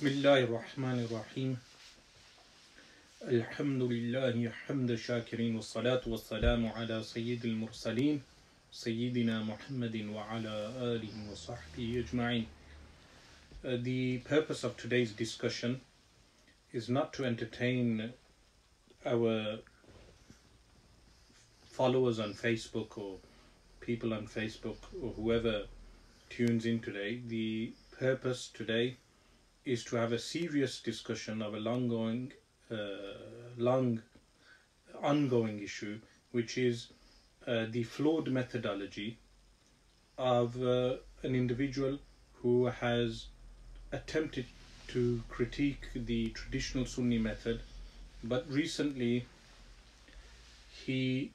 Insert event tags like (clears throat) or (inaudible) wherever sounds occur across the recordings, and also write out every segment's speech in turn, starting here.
بسم الله الرحمن الرحيم الحمد لله حمد الشاكرين والصلاة والسلام على سيد المرسلين سيدنا محمد وعلى آله وصحبه أجمعين Uh, the purpose of today's discussion is not to entertain our followers on Facebook or people on Facebook or whoever tunes in today. The purpose today is to have a serious discussion of a long going, uh, long, ongoing issue, which is uh, the flawed methodology of uh, an individual who has attempted to critique the traditional Sunni method, but recently he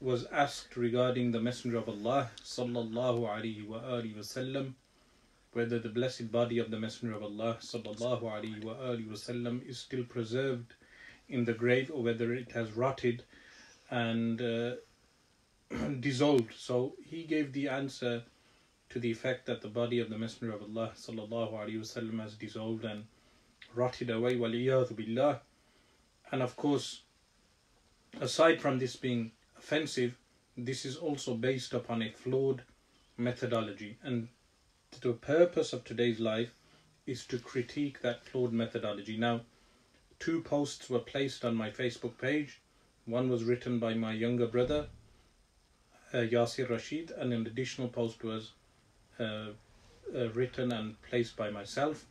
was asked regarding the Messenger of Allah sallallahu alaihi wasallam whether the blessed body of the Messenger of Allah sallallahu alaihi wasallam is still preserved in the grave or whether it has rotted and uh, (clears throat) dissolved. So he gave the answer to the effect that the body of the Messenger of Allah sallallahu alaihi wasallam has dissolved and rotted away. Billah. And of course, aside from this being offensive, this is also based upon a flawed methodology. And the purpose of today's life is to critique that flawed methodology. Now, two posts were placed on my Facebook page. One was written by my younger brother, uh, Yasir Rashid, and an additional post was uh, uh, written and placed by myself.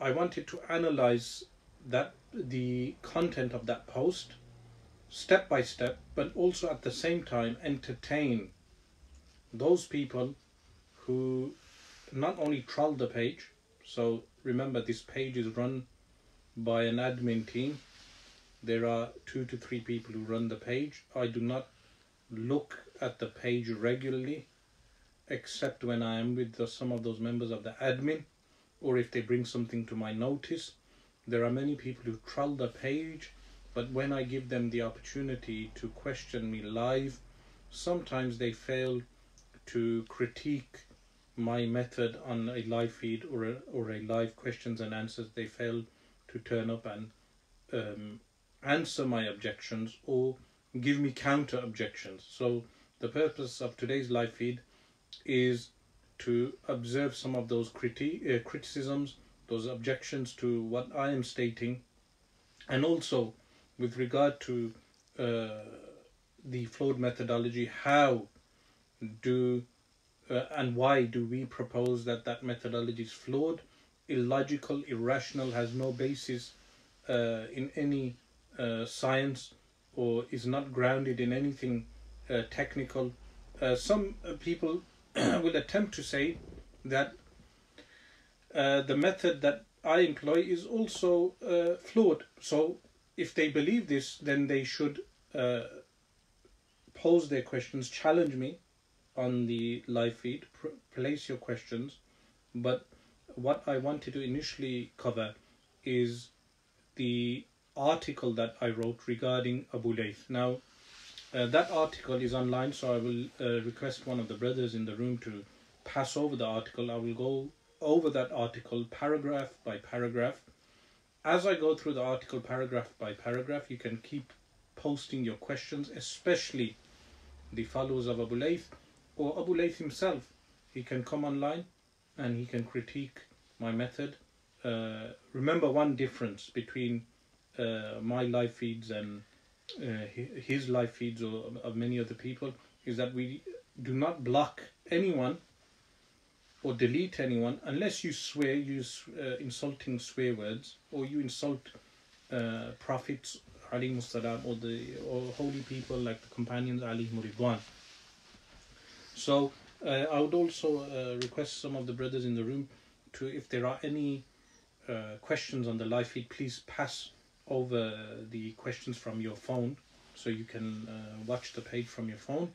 I wanted to analyze that the content of that post step by step, but also at the same time entertain those people who not only troll the page. So remember, this page is run by an admin team. There are two to three people who run the page. I do not look at the page regularly except when I am with the, some of those members of the admin or if they bring something to my notice. There are many people who troll the page, but when I give them the opportunity to question me live, sometimes they fail to critique my method on a live feed or a, or a live questions and answers. They fail to turn up and um, answer my objections or give me counter objections. So the purpose of today's live feed is to observe some of those criti- uh, criticisms, those objections to what I am stating, and also with regard to uh, the flawed methodology, how do uh, and why do we propose that that methodology is flawed, illogical, irrational, has no basis uh, in any uh, science, or is not grounded in anything uh, technical. some people (clears throat) will attempt to say that uh, the method that I employ is also uh, flawed. So, if they believe this, then they should uh, pose their questions, challenge me on the live feed, place your questions. But what I wanted to initially cover is the article that I wrote regarding Abu Layth. Now, uh, that article is online, so I will uh, request one of the brothers in the room to pass over the article. I will go over that article paragraph by paragraph. As I go through the article paragraph by paragraph, you can keep posting your questions, especially the followers of Abu Layth or Abu Layth himself. He can come online and he can critique my method. Uh, remember one difference between uh, my live feeds and uh, his live feeds or of many other people is that we do not block anyone or delete anyone unless you swear, use uh, insulting swear words, or you insult uh, prophets salam, or the or holy people like the companions Ali Muridwan. So uh, I would also uh, request some of the brothers in the room to, if there are any uh, questions on the live feed, please pass over the questions from your phone so you can uh, watch the page from your phone.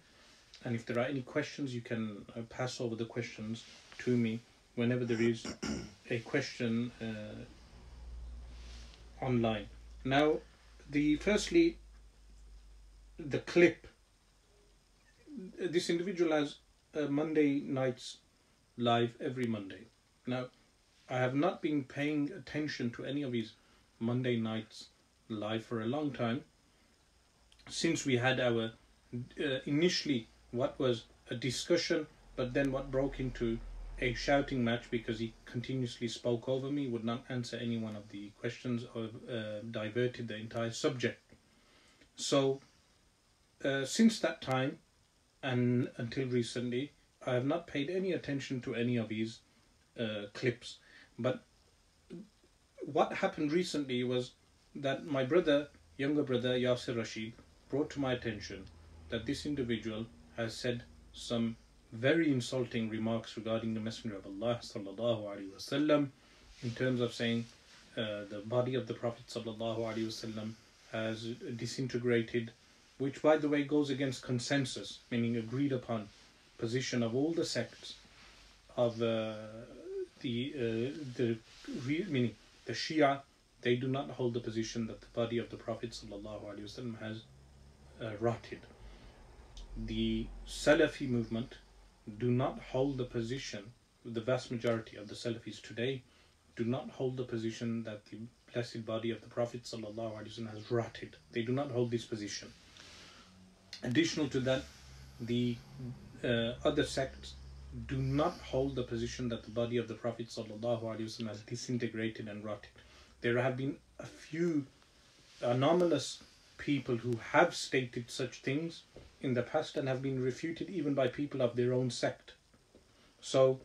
And if there are any questions you can uh, pass over the questions to me whenever there is (coughs) a question uh, online. Now the firstly the clip this individual has a monday nights live every monday now I have not been paying attention to any of his Monday nights live for a long time. Since we had our uh, initially what was a discussion, but then what broke into a shouting match because he continuously spoke over me, would not answer any one of the questions, or uh, diverted the entire subject. So, uh, since that time and until recently, I have not paid any attention to any of his uh, clips. But what happened recently was that my brother, younger brother Yasir Rashid, brought to my attention that this individual has said some very insulting remarks regarding the Messenger of Allah sallallahu alaihi wasallam, in terms of saying uh, the body of the Prophet sallallahu alaihi wasallam has disintegrated, which by the way goes against consensus, meaning agreed upon position of all the sects of uh, the uh, the meaning the Shia. They do not hold the position that the body of the Prophet wasallam has uh, rotted. The Salafi movement do not hold the position, the vast majority of the Salafis today do not hold the position that the blessed body of the Prophet has rotted. They do not hold this position. Additional to that, the uh, other sects do not hold the position that the body of the Prophet ﷺ has disintegrated and rotted. There have been a few anomalous people who have stated such things in the past and have been refuted even by people of their own sect. So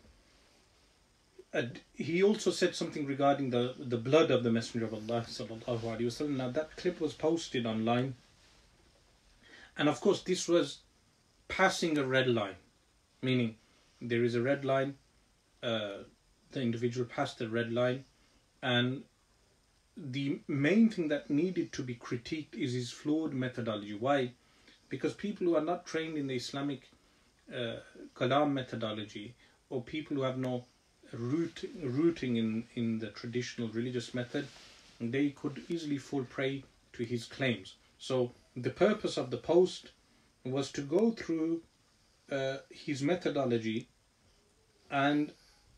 uh, he also said something regarding the, the blood of the Messenger of Allah. Now that clip was posted online, and of course this was passing a red line, meaning there is a red line. Uh, the individual passed the red line, and the main thing that needed to be critiqued is his flawed methodology. Why? because people who are not trained in the Islamic uh, Kalam methodology or people who have no root, rooting in, in the traditional religious method, they could easily fall prey to his claims. So the purpose of the post was to go through uh, his methodology and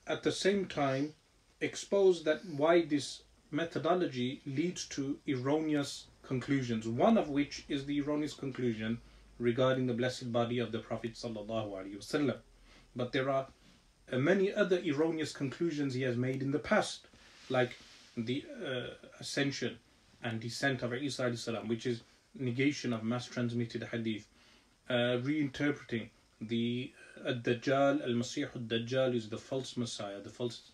at the same time expose that why this methodology leads to erroneous conclusions, one of which is the erroneous conclusion regarding the blessed body of the Prophet ﷺ. But there are uh, many other erroneous conclusions he has made in the past, like the uh, ascension and descent of Isa which is negation of mass transmitted hadith, uh, reinterpreting the uh, Dajjal, Al Masih al Dajjal is the false Messiah, the false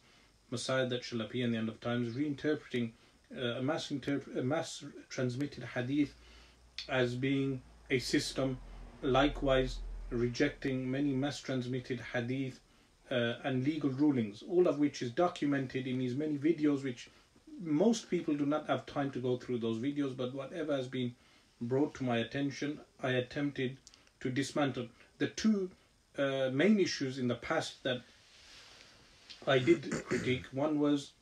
Messiah that shall appear in the end of times, reinterpreting uh, a mass, interp- a mass transmitted hadith as being a system, likewise rejecting many mass transmitted hadith uh, and legal rulings, all of which is documented in his many videos, which most people do not have time to go through those videos, but whatever has been brought to my attention, I attempted to dismantle. The two uh, main issues in the past that I did (coughs) critique, one was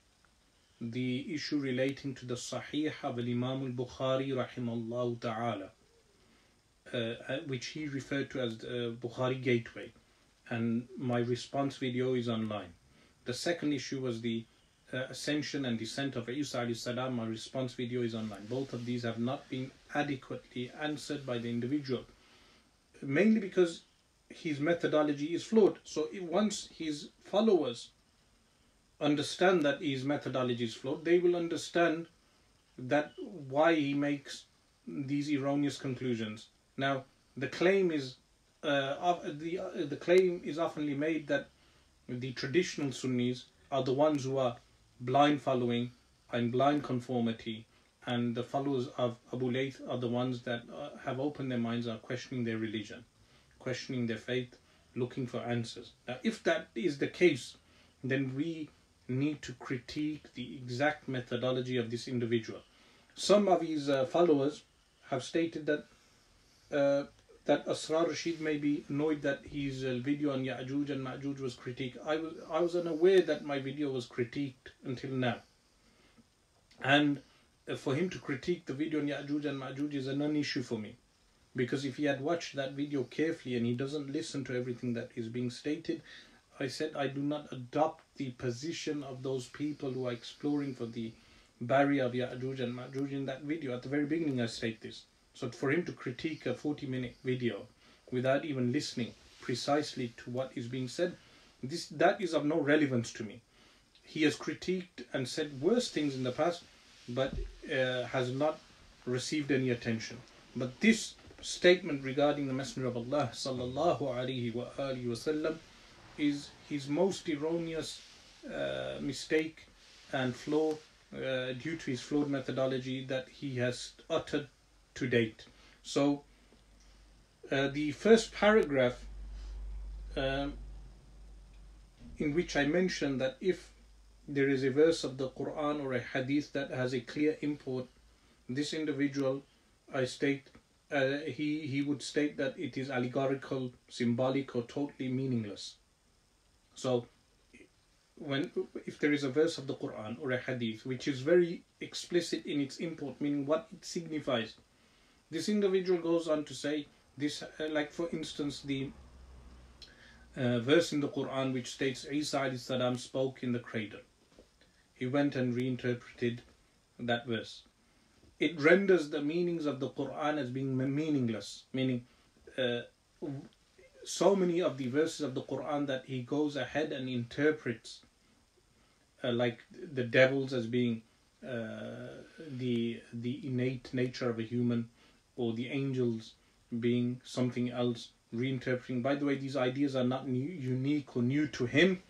the issue relating to the Sahih of Imam al-Bukhari rahimahullah ta'ala, uh, uh, which he referred to as the Bukhari Gateway, and my response video is online. The second issue was the uh, ascension and descent of Isa salam. My response video is online. Both of these have not been adequately answered by the individual, mainly because his methodology is flawed. So once his followers understand that his methodology is flawed, they will understand that why he makes these erroneous conclusions. Now, the claim is uh, the uh, the claim is oftenly made that the traditional Sunnis are the ones who are blind following and blind conformity, and the followers of Abu Layth are the ones that uh, have opened their minds, are questioning their religion, questioning their faith, looking for answers. Now, if that is the case, then we need to critique the exact methodology of this individual. Some of his uh, followers have stated that uh, that Asrar Rashid may be annoyed that his uh, video on Ya'juj and Ma'juj was critiqued. I was I was unaware that my video was critiqued until now. And uh, for him to critique the video on Ya'juj and Ma'juj is a non-issue for me. Because if he had watched that video carefully and he doesn't listen to everything that is being stated, I said I do not adopt the position of those people who are exploring for the barrier of Ya'juj and Ma'juj in that video. At the very beginning, I state this. So for him to critique a 40 minute video without even listening precisely to what is being said, this that is of no relevance to me. He has critiqued and said worse things in the past, but uh, has not received any attention. But this statement regarding the Messenger of Allah sallallahu alaihi wasallam is his most erroneous uh, mistake and flaw uh, due to his flawed methodology that he has uttered to date. So, uh, the first paragraph um, in which I mentioned that if there is a verse of the Quran or a hadith that has a clear import, this individual, I state, uh, he, he would state that it is allegorical, symbolic, or totally meaningless. So, when if there is a verse of the Quran or a hadith which is very explicit in its import, meaning what it signifies, this individual goes on to say this, uh, like for instance, the uh, verse in the Quran which states Isa salam spoke in the cradle. He went and reinterpreted that verse. It renders the meanings of the Quran as being meaningless, meaning uh, so many of the verses of the Quran that he goes ahead and interprets uh, like the devils as being uh, the the innate nature of a human or the angels being something else reinterpreting. By the way these ideas are not new, unique or new to him.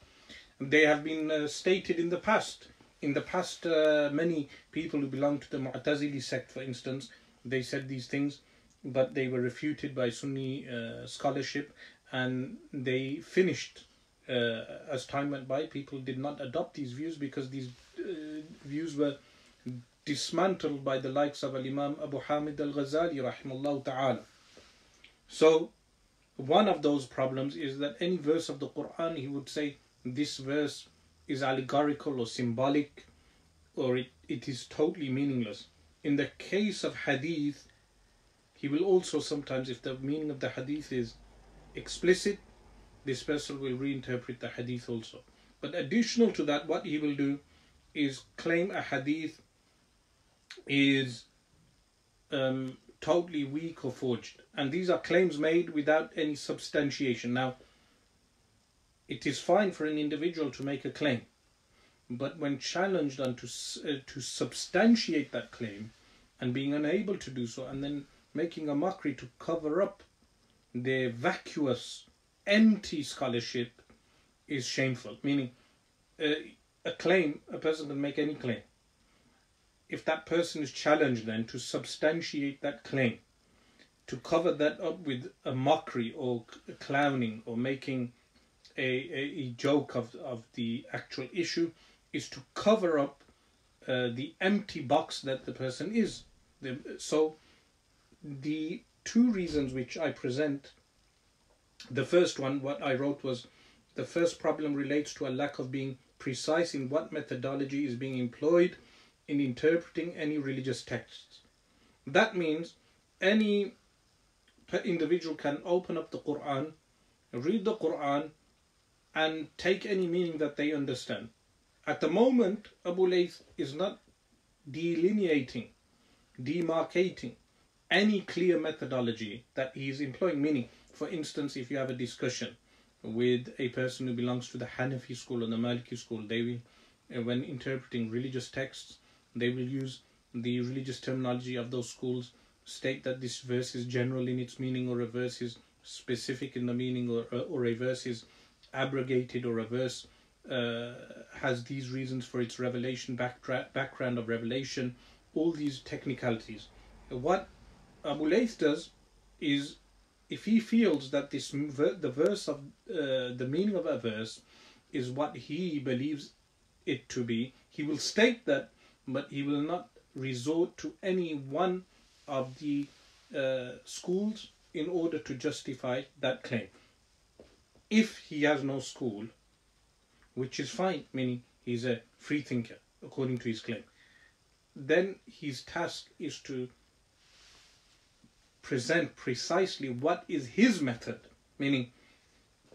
They have been uh, stated in the past. In the past uh, many people who belong to the Mu'tazili sect for instance they said these things but they were refuted by Sunni uh, scholarship and they finished uh, as time went by. People did not adopt these views because these uh, views were dismantled by the likes of Imam Abu Hamid al-Ghazali rahimahullah ta'ala. So one of those problems is that any verse of the Quran he would say this verse is allegorical or symbolic or it, it is totally meaningless. In the case of hadith, he will also sometimes, if the meaning of the hadith is explicit, this person will reinterpret the hadith also. But additional to that, what he will do is claim a hadith is um, totally weak or forged. And these are claims made without any substantiation. Now, it is fine for an individual to make a claim, but when challenged on to, uh, to substantiate that claim and being unable to do so, and then making a mockery to cover up their vacuous, empty scholarship is shameful. Meaning, uh, a claim, a person can make any claim if that person is challenged then to substantiate that claim, to cover that up with a mockery or clowning or making a, a, a joke of, of the actual issue, is to cover up uh, the empty box that the person is. The, so, the two reasons which I present the first one, what I wrote was the first problem relates to a lack of being precise in what methodology is being employed in interpreting any religious texts. That means any individual can open up the Quran, read the Quran, and take any meaning that they understand. At the moment, Abu Layth is not delineating, demarcating any clear methodology that he is employing. Meaning, for instance, if you have a discussion with a person who belongs to the Hanafi school or the Maliki school, they will, uh, when interpreting religious texts, they will use the religious terminology of those schools, state that this verse is general in its meaning, or a verse is specific in the meaning, or, or a verse is abrogated, or a verse uh, has these reasons for its revelation, backtra- background of revelation, all these technicalities. What Abu Layth does is if he feels that this the verse of uh, the meaning of a verse is what he believes it to be, he will state that but he will not resort to any one of the uh, schools in order to justify that claim. If he has no school, which is fine, meaning he's a free thinker according to his claim, then his task is to present precisely what is his method, meaning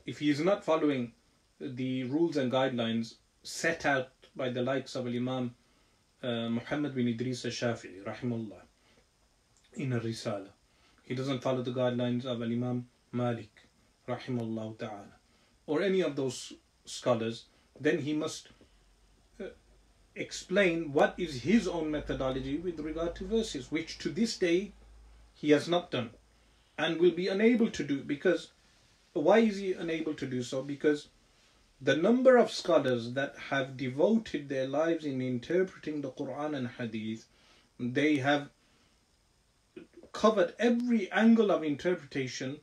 if he is not following the rules and guidelines set out by the likes of Imam uh, Muhammad bin Idris al-Shafi'i, rahimullah, in ar-Risala. He doesn't follow the guidelines of Imam Malik, rahimullah ta'ala, or any of those scholars, then he must uh, explain what is his own methodology with regard to verses, which to this day he has not done and will be unable to do because why is he unable to do so? Because the number of scholars that have devoted their lives in interpreting the Quran and Hadith, they have covered every angle of interpretation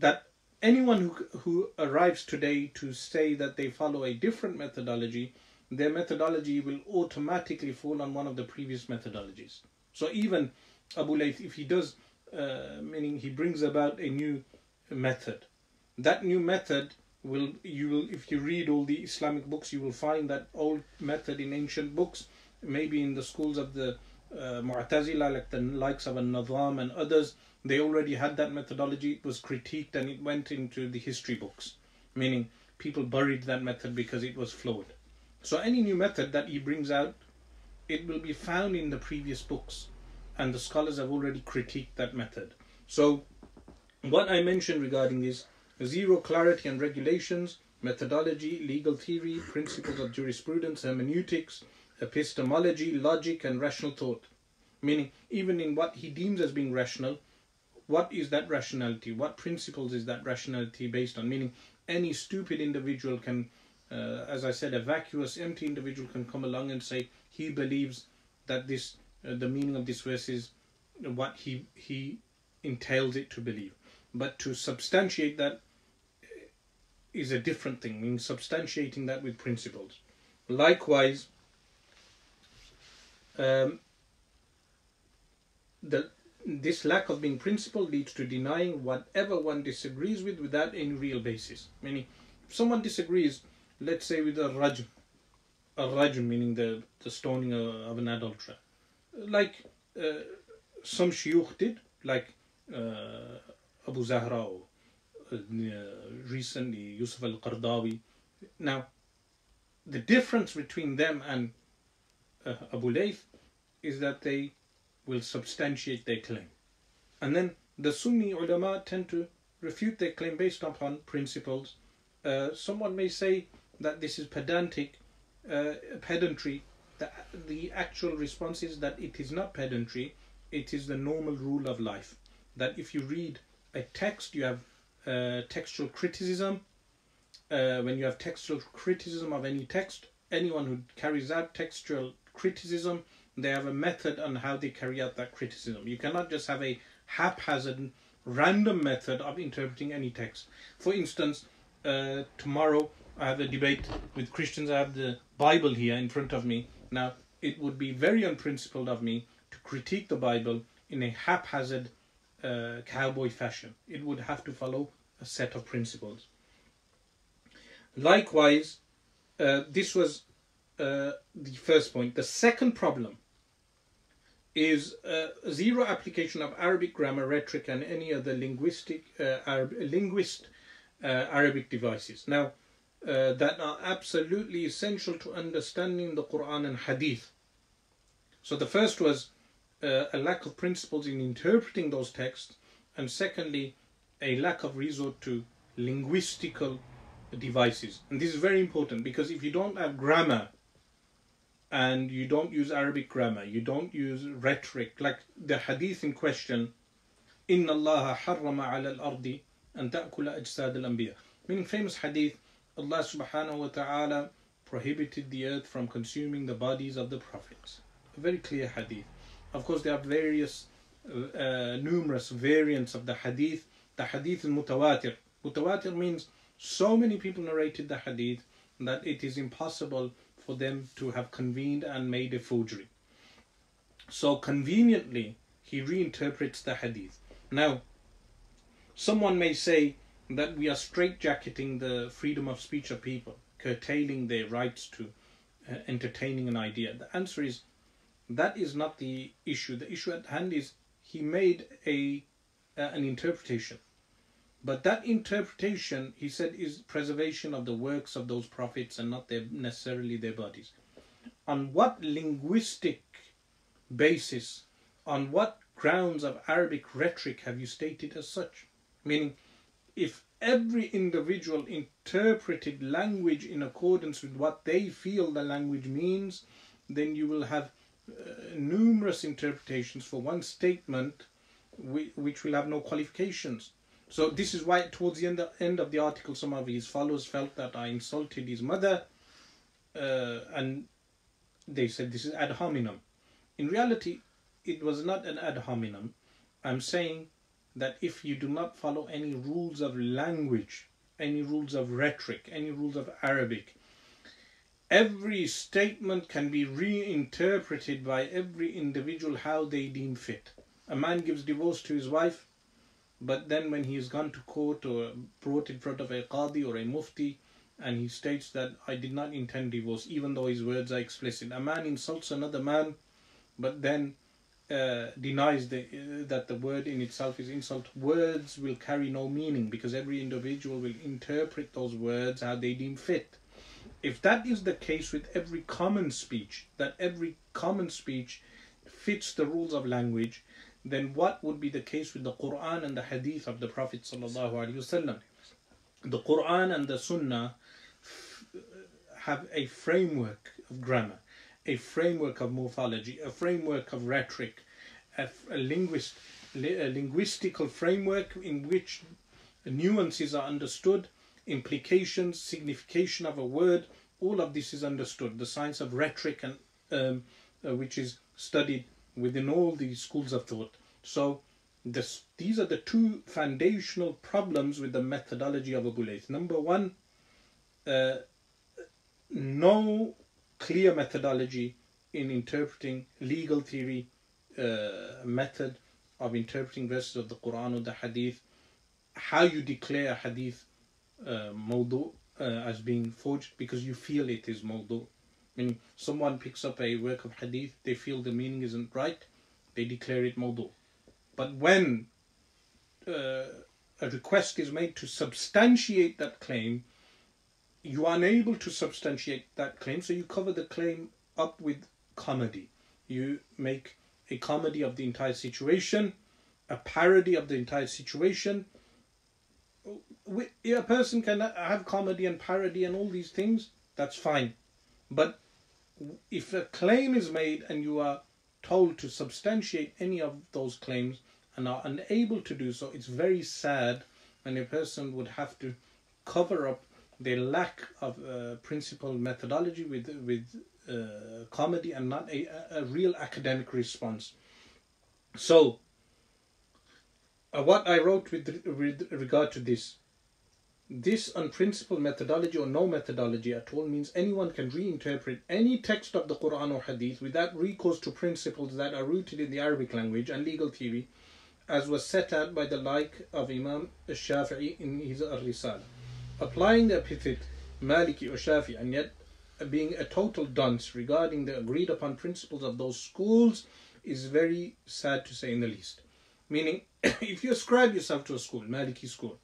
that anyone who, who arrives today to say that they follow a different methodology, their methodology will automatically fall on one of the previous methodologies. So even Abu Layth, if he does, uh, meaning he brings about a new method. That new method will you will if you read all the Islamic books you will find that old method in ancient books, maybe in the schools of the uh, Mu'tazila like the likes of An-Nadham and others, they already had that methodology. It was critiqued and it went into the history books, meaning people buried that method because it was flawed. So any new method that he brings out, it will be found in the previous books, and the scholars have already critiqued that method. So what I mentioned regarding this zero clarity and regulations, methodology, legal theory, principles of jurisprudence, hermeneutics, epistemology, logic, and rational thought. Meaning, even in what he deems as being rational, what is that rationality? What principles is that rationality based on? Meaning, any stupid individual can, uh, as I said, a vacuous, empty individual can come along and say he believes that this, uh, the meaning of this verse is what he he entails it to believe. But to substantiate that is a different thing, meaning substantiating that with principles. Likewise, um, the, this lack of being principled leads to denying whatever one disagrees with without any real basis. Meaning, if someone disagrees, let's say with a rajm, a rajm meaning the, the stoning of an adulterer, like uh, some shuyukh did, like uh, Abu Zahra uh, recently Yusuf al-Qaradawi. Now, the difference between them and uh, Abu Layth is that they will substantiate their claim. And then the Sunni ulama tend to refute their claim based upon principles. Uh, someone may say that this is pedantic, uh, pedantry. The, the actual response is that it is not pedantry, it is the normal rule of life. That if you read a text, you have uh, textual criticism. Uh, when you have textual criticism of any text, anyone who carries out textual criticism, they have a method on how they carry out that criticism. You cannot just have a haphazard, random method of interpreting any text. For instance, uh, tomorrow I have a debate with Christians. I have the Bible here in front of me. Now, it would be very unprincipled of me to critique the Bible in a haphazard uh, cowboy fashion. It would have to follow a set of principles. Likewise, uh, this was uh, the first point. The second problem is uh, zero application of Arabic grammar, rhetoric, and any other linguistic uh, Arab, linguist uh, Arabic devices. Now, that are absolutely essential to understanding the Quran and Hadith. So the first was uh, a lack of principles in interpreting those texts, and secondly, a lack of resort to linguistical devices. And this is very important because if you don't have grammar and you don't use Arabic grammar, you don't use rhetoric, like the hadith in question, إن الله حرم على الأرض أن تأكل أجساد الأنبياء. Meaning famous hadith, Allah subhanahu wa ta'ala prohibited the earth from consuming the bodies of the prophets. A very clear hadith. Of course, there are various, uh, uh, numerous variants of the hadith. The hadith is mutawatir. Mutawatir means so many people narrated the hadith that it is impossible for them to have convened and made a forgery. So conveniently, he reinterprets the hadith. Now, someone may say that we are straitjacketing the freedom of speech of people, curtailing their rights to uh, entertaining an idea. The answer is that is not the issue. The issue at hand is he made a uh, an interpretation. But that interpretation, he said, is preservation of the works of those prophets and not their, necessarily their bodies. On what linguistic basis, on what grounds of Arabic rhetoric have you stated as such? Meaning, if every individual interpreted language in accordance with what they feel the language means, then you will have numerous interpretations for one statement which will have no qualifications. So this is why towards the end of, end of the article some of his followers felt that I insulted his mother uh, and they said this is ad hominem. In reality, it was not an ad hominem. I'm saying that if you do not follow any rules of language, any rules of rhetoric, any rules of Arabic, every statement can be reinterpreted by every individual how they deem fit. A man gives divorce to his wife, but then when he has gone to court or brought in front of a qadi or a mufti, and he states that I did not intend divorce, even though his words are explicit. A man insults another man, but then uh, denies the, uh, that the word in itself is insult. Words will carry no meaning because every individual will interpret those words how they deem fit. If that is the case with every common speech, that every common speech fits the rules of language, then what would be the case with the Quran and the Hadith of the Prophet The Quran and the Sunnah have a framework of grammar, a framework of morphology, a framework of rhetoric, a, a, linguist, a linguistical framework in which nuances are understood, implications, signification of a word, all of this is understood. The science of rhetoric and um, uh, which is studied within all these schools of thought. So this, these are the two foundational problems with the methodology of Abu Layth. Number one, uh, no clear methodology in interpreting legal theory uh, method of interpreting verses of the Quran or the Hadith, how you declare a Hadith uh, mawdu uh, as being forged because you feel it is. I mean, someone picks up a work of Hadith, they feel the meaning isn't right, they declare it mawdu. But when uh, a request is made to substantiate that claim, you are unable to substantiate that claim, so you cover the claim up with comedy. You make a comedy of the entire situation, a parody of the entire situation. A person can have comedy and parody and all these things, that's fine. But if a claim is made and you are told to substantiate any of those claims and are unable to do so, it's very sad when a person would have to cover up their lack of uh, principled methodology with with uh, comedy and not a, a real academic response. So, uh, what I wrote with, with regard to this, this unprincipled methodology or no methodology at all means anyone can reinterpret any text of the Quran or Hadith without recourse to principles that are rooted in the Arabic language and legal theory, as was set out by the like of Imam Shafi'i in his Ar-Risala applying the epithet Maliki or Shafi and yet being a total dunce regarding the agreed upon principles of those schools is very sad to say in the least. Meaning, (coughs) if you ascribe yourself to a school, Maliki school,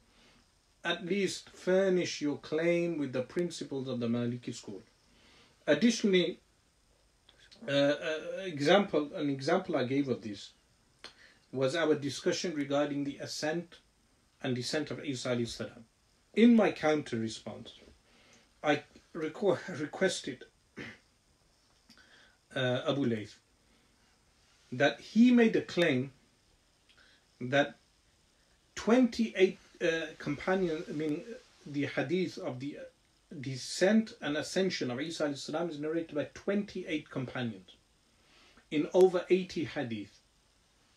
at least furnish your claim with the principles of the Maliki school. Additionally, uh, uh, example, an example I gave of this was our discussion regarding the ascent and descent of Isa in my counter response, I requ (laughs) requested (coughs) uh, Abu Layth that he made a claim that 28 uh, companions, meaning the hadith of the descent and ascension of Isa is narrated by 28 companions in over 80 hadith.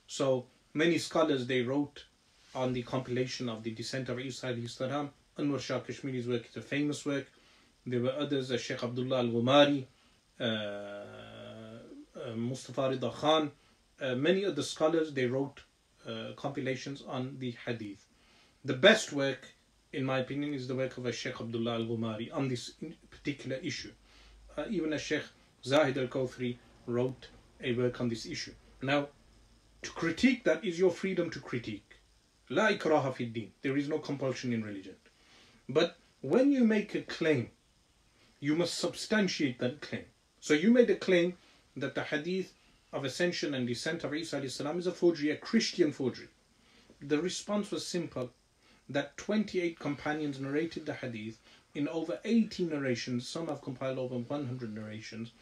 So many scholars they wrote on the compilation of the descent of Isa Anwar Shah Kashmiri's work is a famous work. There were others, uh, Sheikh Abdullah Al Ghumari, uh, uh, Mustafa Rida Khan, uh, many other scholars, they wrote uh, compilations on the hadith. The best work, in my opinion, is the work of a Sheikh Abdullah Al Ghumari on this particular issue. Uh, even a Sheikh Zahid Al Kawthari wrote a work on this issue. Now, to critique that is your freedom to critique. La ikraha din. There is no compulsion in religion. But when you make a claim, you must substantiate that claim. So you made a claim that the hadith of ascension and descent of Isa is a forgery, a Christian forgery. The response was simple that 28 companions narrated the hadith in over 80 narrations, some have compiled over 100 narrations.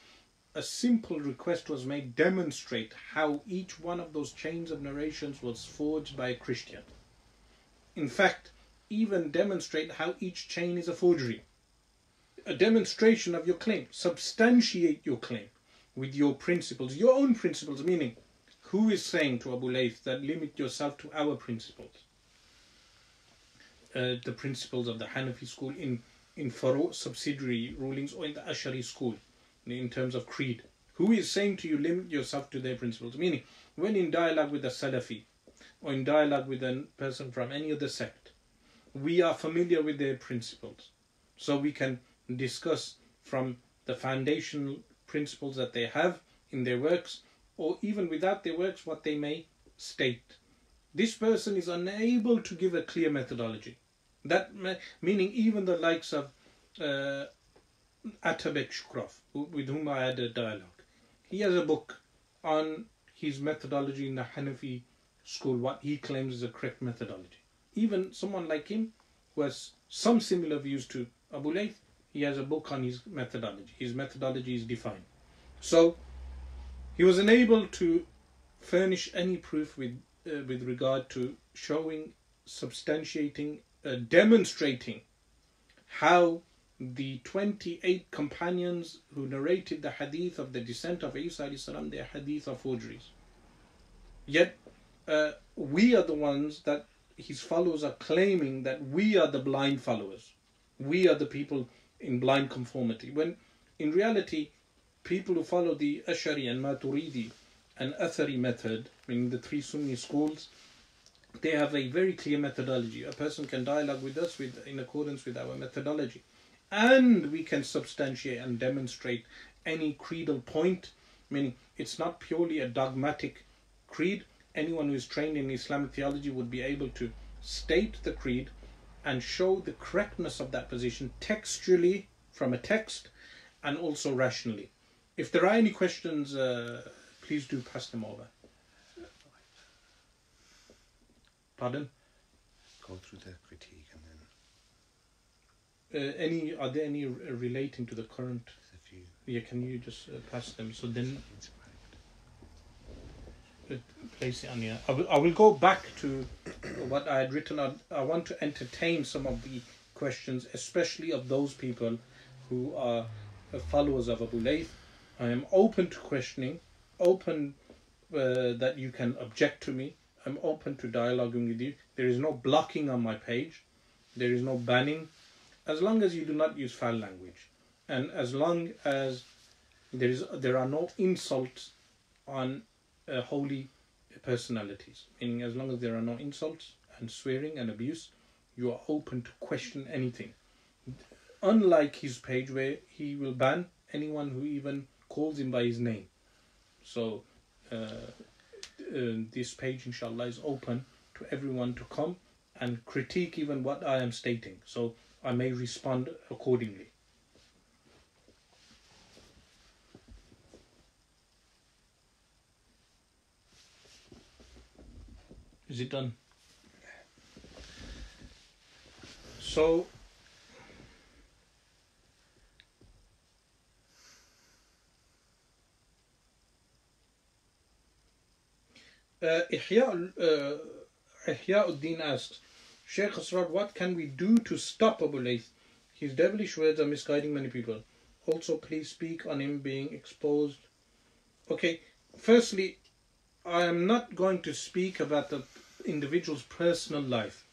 A simple request was made demonstrate how each one of those chains of narrations was forged by a Christian. In fact, even demonstrate how each chain is a forgery a demonstration of your claim. Substantiate your claim with your principles, your own principles, meaning who is saying to Abu Layth that limit yourself to our principles? Uh, the principles of the Hanafi school in, in Furu subsidiary rulings or in the Ashari school in terms of creed. Who is saying to you limit yourself to their principles? Meaning, when in dialogue with a Salafi or in dialogue with a person from any other sect, we are familiar with their principles. So we can discuss from the foundational principles that they have in their works, or even without their works, what they may state. This person is unable to give a clear methodology. That meaning even the likes of uh, Atabek with whom I had a dialogue. He has a book on his methodology in the Hanafi school, what he claims is a correct methodology. Even someone like him, who has some similar views to Abu Layth, he has a book on his methodology. His methodology is defined. So he was unable to furnish any proof with uh, with regard to showing, substantiating, uh, demonstrating how the 28 companions who narrated the hadith of the descent of Isa their hadith are forgeries. Yet uh, we are the ones that his followers are claiming that we are the blind followers. We are the people in blind conformity. When in reality, people who follow the Ashari and Maturidi and Athari method, meaning the three Sunni schools, they have a very clear methodology. A person can dialogue with us with, in accordance with our methodology. And we can substantiate and demonstrate any creedal point, meaning it's not purely a dogmatic creed. Anyone who is trained in Islamic theology would be able to state the creed and show the correctness of that position textually from a text and also rationally. If there are any questions, uh, please do pass them over. Pardon? Go through the critique and then. Uh, any are there any relating to the current? Yeah, can you just uh, pass them so then place it on here. I will, I will go back to what I had written. I, I want to entertain some of the questions, especially of those people who are followers of Abu Layth. I am open to questioning, open uh, that you can object to me. I'm open to dialoguing with you. There is no blocking on my page. There is no banning. As long as you do not use foul language, and as long as there is there are no insults on uh, holy personalities, meaning as long as there are no insults and swearing and abuse, you are open to question anything. Unlike his page where he will ban anyone who even calls him by his name. So uh, uh, this page, inshallah, is open to everyone to come and critique even what I am stating. So I may respond accordingly. Is it done? So uh, Ihya, uh, asks, Sheikh Asrar, what can we do to stop Abu Layth? His devilish words are misguiding many people. Also, please speak on him being exposed. Okay, firstly, I am not going to speak about the individual's personal life.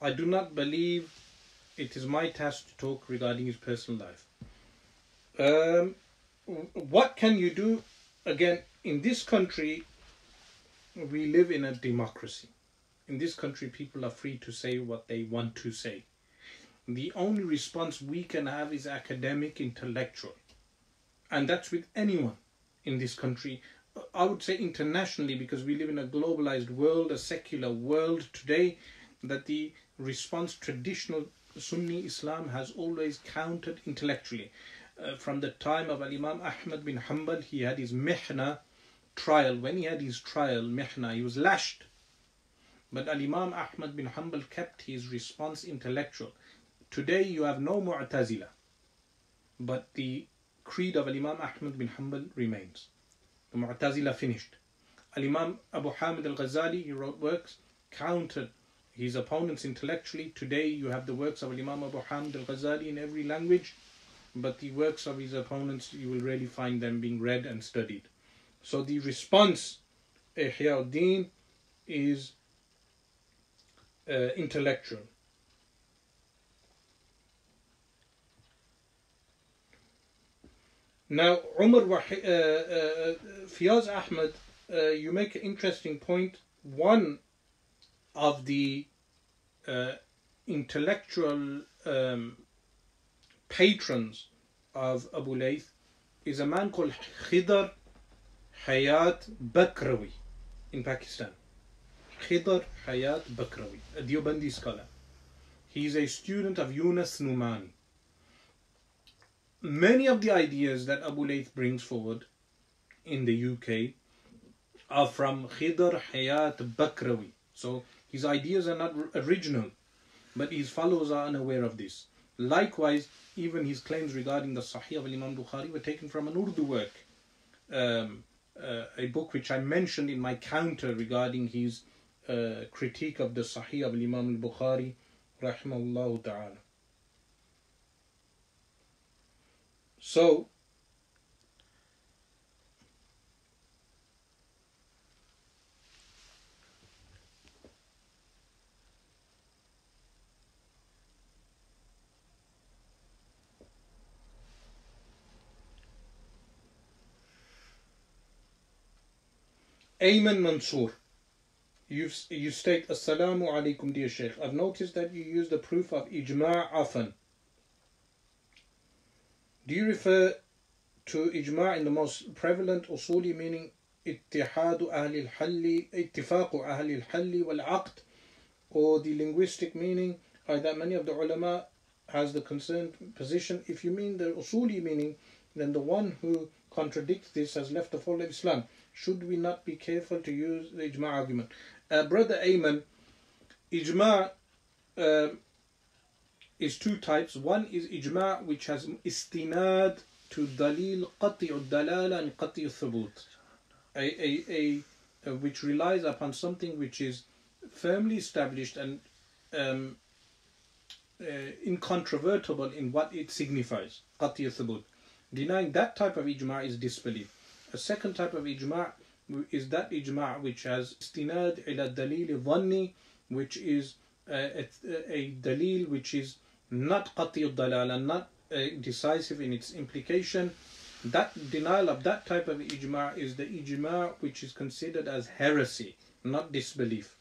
I do not believe it is my task to talk regarding his personal life. Um, what can you do? Again, in this country, we live in a democracy. In this country, people are free to say what they want to say. The only response we can have is academic, intellectual. And that's with anyone in this country I would say internationally, because we live in a globalized world, a secular world today, that the response traditional Sunni Islam has always countered intellectually. Uh, from the time of Al Imam Ahmad bin Hanbal, he had his mihna trial. When he had his trial, mihna, he was lashed. But Al Imam Ahmad bin Hanbal kept his response intellectual. Today you have no Mu'tazila, but the creed of Al Imam Ahmad bin Hanbal remains. The Mu'tazila finished. Al Imam Abu Hamid al Ghazali, he wrote works, countered his opponents intellectually. Today you have the works of Al Imam Abu Hamid al Ghazali in every language, but the works of his opponents, you will rarely find them being read and studied. So the response, Ihya is uh, intellectual. Now, Umar uh, uh, Fiaz Ahmed, uh, you make an interesting point. One of the uh, intellectual um, patrons of Abu Layth is a man called Khidr Hayat Bakrawi in Pakistan. Khidr Hayat Bakrawi, a Deobandi scholar. He is a student of Yunus Numani. Many of the ideas that Abu Layth brings forward in the UK are from Khidr Hayat Bakrawi. So his ideas are not original, but his followers are unaware of this. Likewise, even his claims regarding the Sahih of Imam Bukhari were taken from an Urdu work, um, a book which I mentioned in my counter regarding his uh, critique of the Sahih of Imam al-Bukhari, rahimahullah ta'ala. So, Ayman Mansour. You, you state, Assalamu alaikum, dear Sheikh. I've noticed that you use the proof of ijma' often. Do you refer to ijma' in the most prevalent usuli meaning ittihadu ahli al-halli, ittifaqu ahli al-halli wal-aqd, or the linguistic meaning that many of the ulama has the concerned position. If you mean the usuli meaning, then the one who contradicts this has left the fold of Islam should we not be careful to use the ijma argument? Uh, Brother Ayman, ijma uh, is two types. One is ijma which has istinad to dalil qati'u dalala and qati'u thubut. A, a, a, a, which relies upon something which is firmly established and um, uh, incontrovertible in what it signifies. Qati'u thubut. Denying that type of ijma is disbelief. A second type of ijma' is that ijma' which has istinad ila dalil dhanni, which is a, a, a dalil which is not qati dalala, not uh, decisive in its implication. That denial of that type of ijma' is the ijma' which is considered as heresy, not disbelief.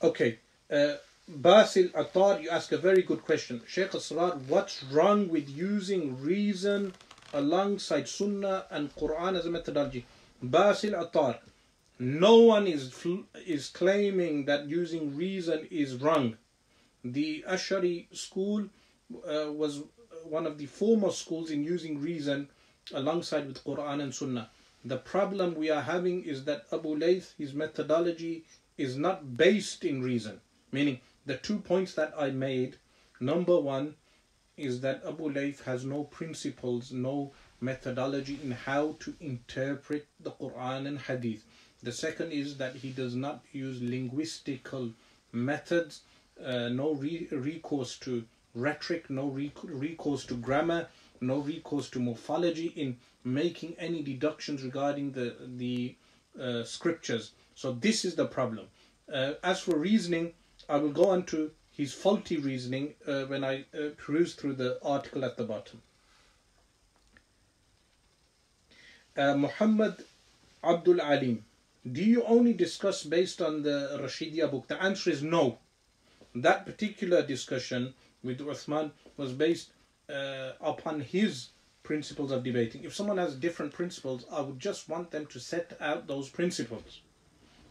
Okay. Uh, Basil Attar, you ask a very good question. Sheikh Asrar, what's wrong with using reason alongside Sunnah and Quran as a methodology? Basil Attar, no one is is claiming that using reason is wrong. The Ashari school uh, was one of the foremost schools in using reason alongside with Quran and Sunnah. The problem we are having is that Abu Layth, his methodology is not based in reason, meaning the two points that I made number one is that Abu Layth has no principles, no methodology in how to interpret the Quran and Hadith. The second is that he does not use linguistical methods, uh, no re- recourse to rhetoric, no re- recourse to grammar, no recourse to morphology in making any deductions regarding the the uh, scriptures. So this is the problem. Uh, as for reasoning, I will go on to his faulty reasoning uh, when I uh, peruse through the article at the bottom. Uh, Muhammad Abdul Alim, do you only discuss based on the Rashidia book? The answer is no. That particular discussion with Uthman was based uh, upon his principles of debating. If someone has different principles, I would just want them to set out those principles.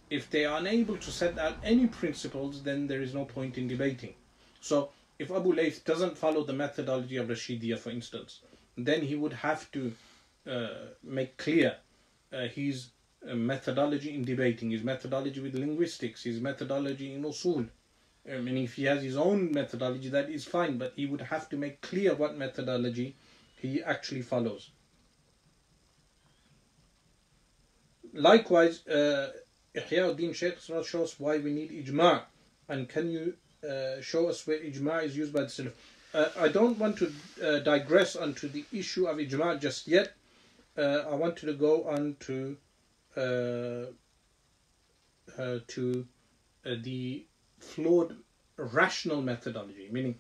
If they are unable to set out any principles, then there is no point in debating. So, if Abu Layth doesn't follow the methodology of Rashidiyya, for instance, then he would have to uh, make clear uh, his uh, methodology in debating, his methodology with linguistics, his methodology in usul. I mean, if he has his own methodology, that is fine, but he would have to make clear what methodology he actually follows. Likewise, Shaykh shows why we need ijma' and can you uh, show us where ijma' is used by the Salaf? Uh, I don't want to uh, digress onto the issue of ijma' just yet. Uh, I wanted to go on to uh, uh, to the flawed rational methodology, meaning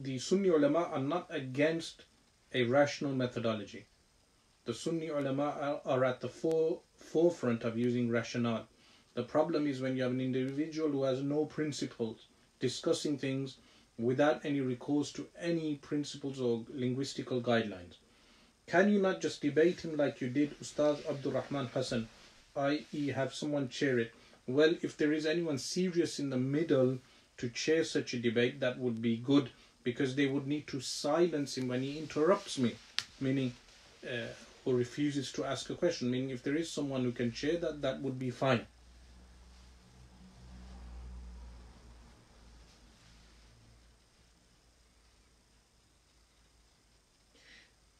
the Sunni ulama are not against a rational methodology. The Sunni ulama are, are at the fore, forefront of using rationale. The problem is when you have an individual who has no principles, discussing things without any recourse to any principles or linguistical guidelines. Can you not just debate him like you did Ustaz Abdul Rahman Hassan, i.e., have someone chair it? Well, if there is anyone serious in the middle to chair such a debate, that would be good because they would need to silence him when he interrupts me, meaning, uh, or refuses to ask a question. Meaning, if there is someone who can share that, that would be fine.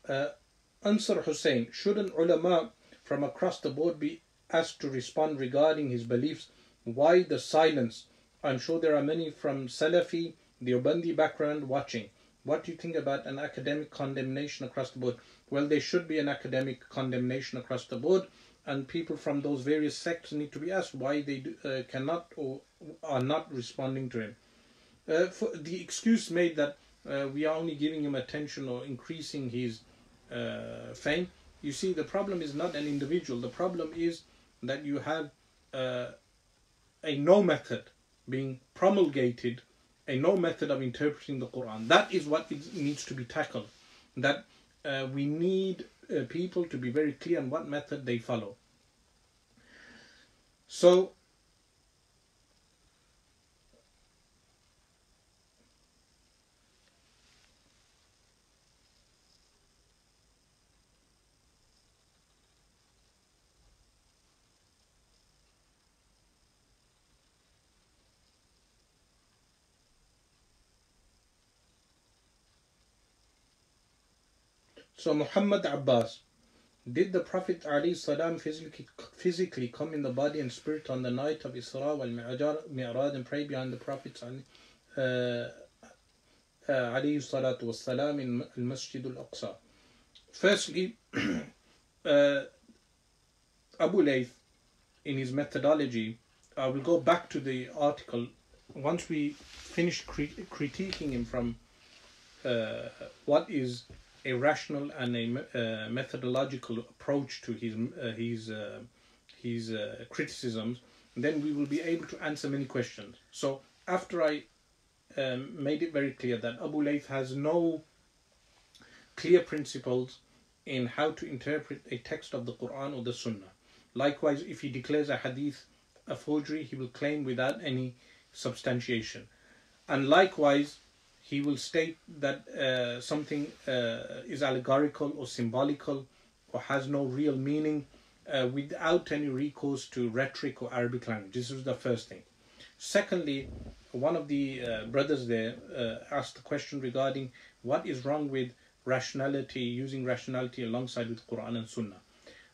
Uh, Ansar Hussein, shouldn't ulama from across the board be asked to respond regarding his beliefs? Why the silence? I'm sure there are many from Salafi, Deobandi background watching. What do you think about an academic condemnation across the board? Well, there should be an academic condemnation across the board, and people from those various sects need to be asked why they do, uh, cannot or are not responding to him. Uh, for the excuse made that uh, we are only giving him attention or increasing his uh, fame. You see, the problem is not an individual. The problem is that you have uh, a no method being promulgated, a no method of interpreting the Quran. That is what needs to be tackled. That uh, we need uh, people to be very clear on what method they follow. So So Muhammad Abbas, did the Prophet salam physically, physically come in the body and spirit on the night of Isra wal Mi'raj and pray behind the Prophet uh, uh, alayhi in Masjid al Aqsa? Firstly, (clears throat) uh, Abu Layth, in his methodology, I will go back to the article once we finish crit- critiquing him from uh, what is a rational and a uh, methodological approach to his uh, his uh, his uh, criticisms, then we will be able to answer many questions. So after I um, made it very clear that Abu Layth has no clear principles in how to interpret a text of the Quran or the Sunnah. Likewise, if he declares a hadith a forgery, he will claim without any substantiation. And likewise, he will state that uh, something uh, is allegorical or symbolical or has no real meaning uh, without any recourse to rhetoric or Arabic language. This is the first thing. Secondly, one of the uh, brothers there uh, asked a question regarding what is wrong with rationality, using rationality alongside with Quran and Sunnah.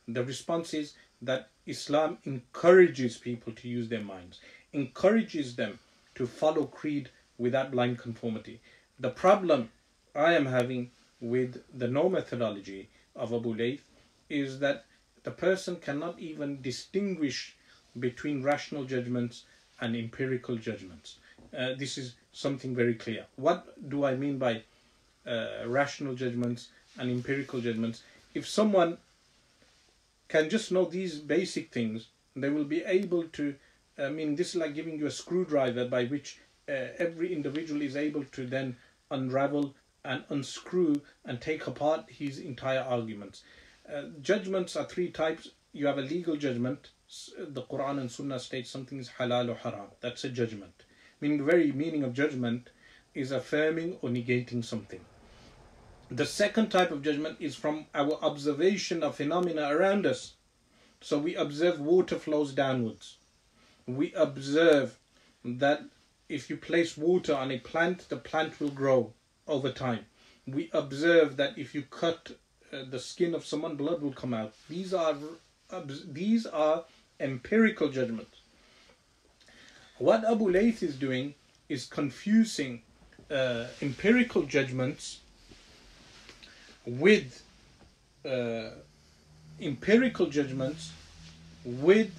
The response is that Islam encourages people to use their minds, encourages them to follow creed without blind conformity. The problem I am having with the no methodology of Abu Layth is that the person cannot even distinguish between rational judgments and empirical judgments. Uh, this is something very clear. What do I mean by uh, rational judgments and empirical judgments? If someone can just know these basic things, they will be able to. I mean, this is like giving you a screwdriver by which uh, every individual is able to then unravel and unscrew and take apart his entire arguments. Uh, judgments are three types. You have a legal judgment. The Quran and Sunnah states something is halal or haram. That's a judgment. Meaning the very meaning of judgment is affirming or negating something. The second type of judgment is from our observation of phenomena around us. So we observe water flows downwards. We observe that if you place water on a plant, the plant will grow over time. We observe that if you cut uh, the skin of someone, blood will come out. These are these are empirical judgments. What Abu Layth is doing is confusing uh, empirical judgments with uh, empirical judgments with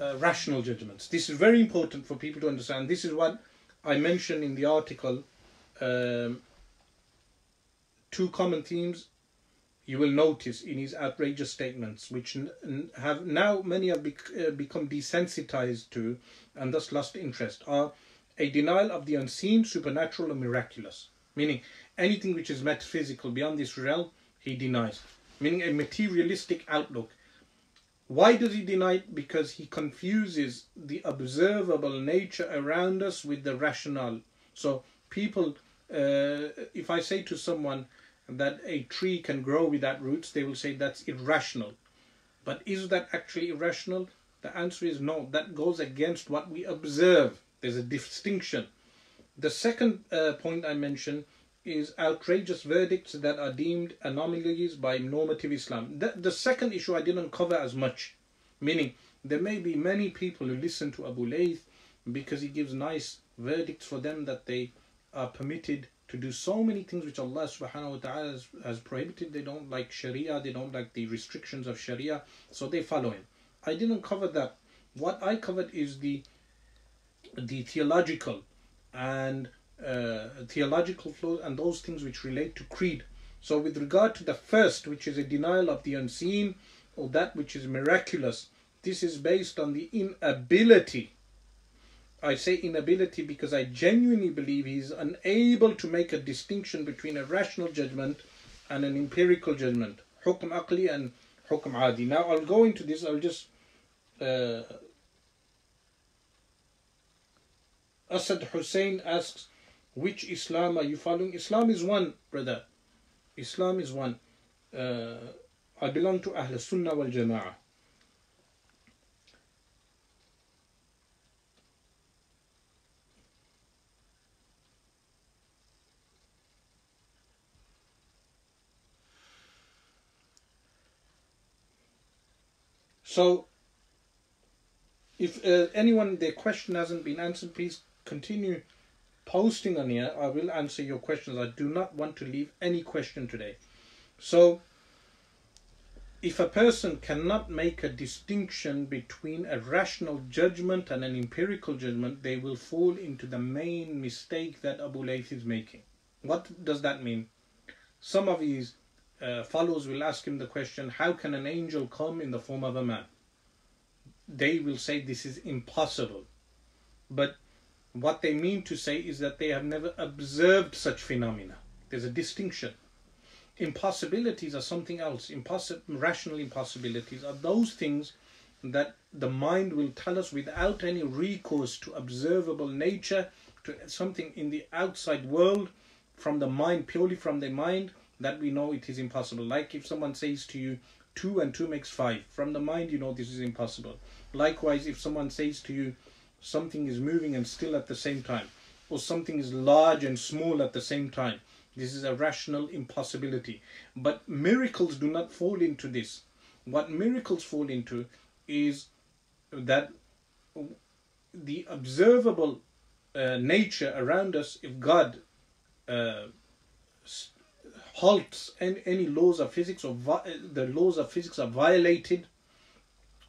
uh, rational judgments. This is very important for people to understand. This is what I mentioned in the article. Um, two common themes you will notice in his outrageous statements, which have now many have bec uh, become desensitized to and thus lost interest, are a denial of the unseen, supernatural, and miraculous. Meaning, anything which is metaphysical beyond this realm, he denies. Meaning, a materialistic outlook. Why does he deny it? Because he confuses the observable nature around us with the rational. So, people, uh, if I say to someone, that a tree can grow without roots, they will say that's irrational. But is that actually irrational? The answer is no. That goes against what we observe. There's a distinction. The second uh, point I mentioned is outrageous verdicts that are deemed anomalies by normative Islam. The, the second issue I didn't cover as much, meaning there may be many people who listen to Abu Layth because he gives nice verdicts for them that they are permitted to do so many things which Allah subhanahu wa ta'ala has, has, prohibited. They don't like Sharia, they don't like the restrictions of Sharia, so they follow him. I didn't cover that. What I covered is the the theological and uh, theological flow and those things which relate to creed. So with regard to the first, which is a denial of the unseen or that which is miraculous, this is based on the inability I say inability because I genuinely believe he's unable to make a distinction between a rational judgment and an empirical judgment. Hukm aqli and hukm adi. Now I'll go into this, I'll just. Uh, Asad Hussein asks, which Islam are you following? Islam is one, brother. Islam is one. Uh, I belong to Ahl Sunnah wal Jama'ah. So, if uh, anyone, their question hasn't been answered, please continue posting on here. I will answer your questions. I do not want to leave any question today. So, if a person cannot make a distinction between a rational judgment and an empirical judgment, they will fall into the main mistake that Abu Layth is making. What does that mean? Some of his uh, followers will ask him the question, How can an angel come in the form of a man? They will say this is impossible. But what they mean to say is that they have never observed such phenomena. There's a distinction. Impossibilities are something else. Impossi- rational impossibilities are those things that the mind will tell us without any recourse to observable nature, to something in the outside world, from the mind, purely from the mind, that we know it is impossible. Like if someone says to you, 2 and 2 makes 5, from the mind you know this is impossible. Likewise, if someone says to you, something is moving and still at the same time, or something is large and small at the same time, this is a rational impossibility. But miracles do not fall into this. What miracles fall into is that the observable uh, nature around us, if God uh, halts any, any laws of physics or vi- the laws of physics are violated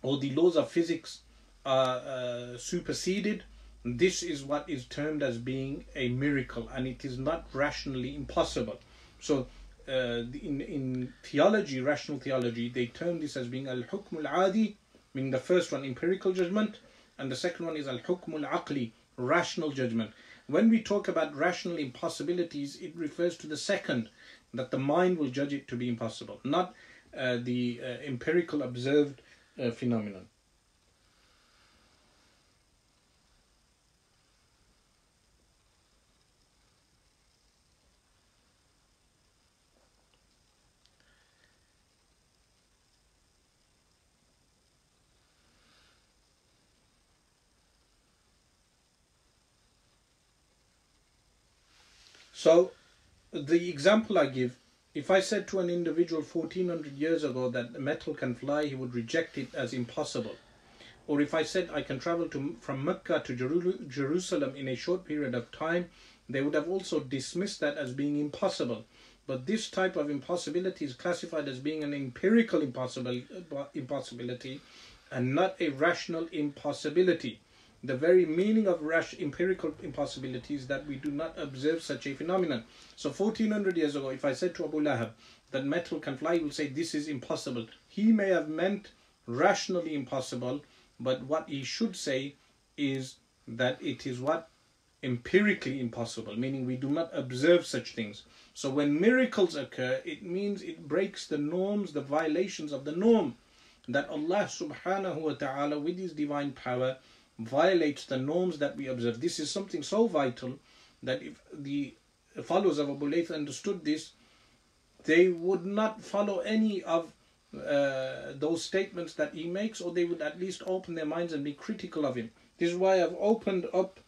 or the laws of physics uh, superseded, this is what is termed as being a miracle and it is not rationally impossible. So uh, in, in theology, rational theology, they term this as being al-hukm al-adi, meaning the first one empirical judgment and the second one is al-hukm al-aqli, rational judgment. When we talk about rational impossibilities, it refers to the second, that the mind will judge it to be impossible, not uh, the uh, empirical observed uh, phenomenon. So, the example I give if I said to an individual 1400 years ago that metal can fly, he would reject it as impossible. Or if I said I can travel to, from Mecca to Jeru- Jerusalem in a short period of time, they would have also dismissed that as being impossible. But this type of impossibility is classified as being an empirical impossible, uh, impossibility and not a rational impossibility. The very meaning of rash empirical impossibility is that we do not observe such a phenomenon. So 1400 years ago, if I said to Abu Lahab that metal can fly, he will say this is impossible. He may have meant rationally impossible, but what he should say is that it is what empirically impossible, meaning we do not observe such things. So when miracles occur, it means it breaks the norms, the violations of the norm. That Allah subhanahu wa ta'ala, with His divine power, violates the norms that we observe. This is something so vital that if the followers of Abu Layth understood this, they would not follow any of uh, those statements that he makes, or they would at least open their minds and be critical of him. This is why I've opened up.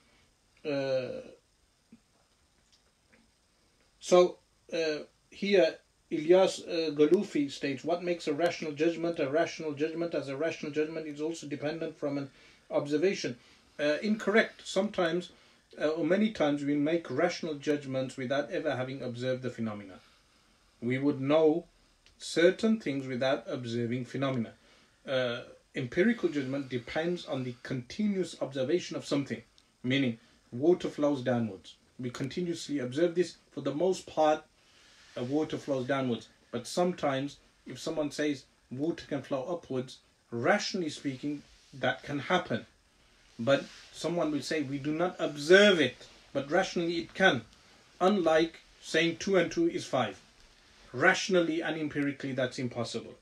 Uh, so uh, here, Ilyas uh, Galufi states, "What makes a rational judgment a rational judgment? As a rational judgment is also dependent from an observation. Uh, incorrect. Sometimes, uh, or many times, we make rational judgments without ever having observed the phenomena. We would know certain things without observing phenomena. Uh, empirical judgment depends on the continuous observation of something, meaning water flows downwards. We continuously observe this. For the most part, uh, water flows downwards. But sometimes, if someone says water can flow upwards, rationally speaking, that can happen. But someone will say we do not observe it, but rationally it can. Unlike saying 2 and 2 is 5. Rationally and empirically that's impossible.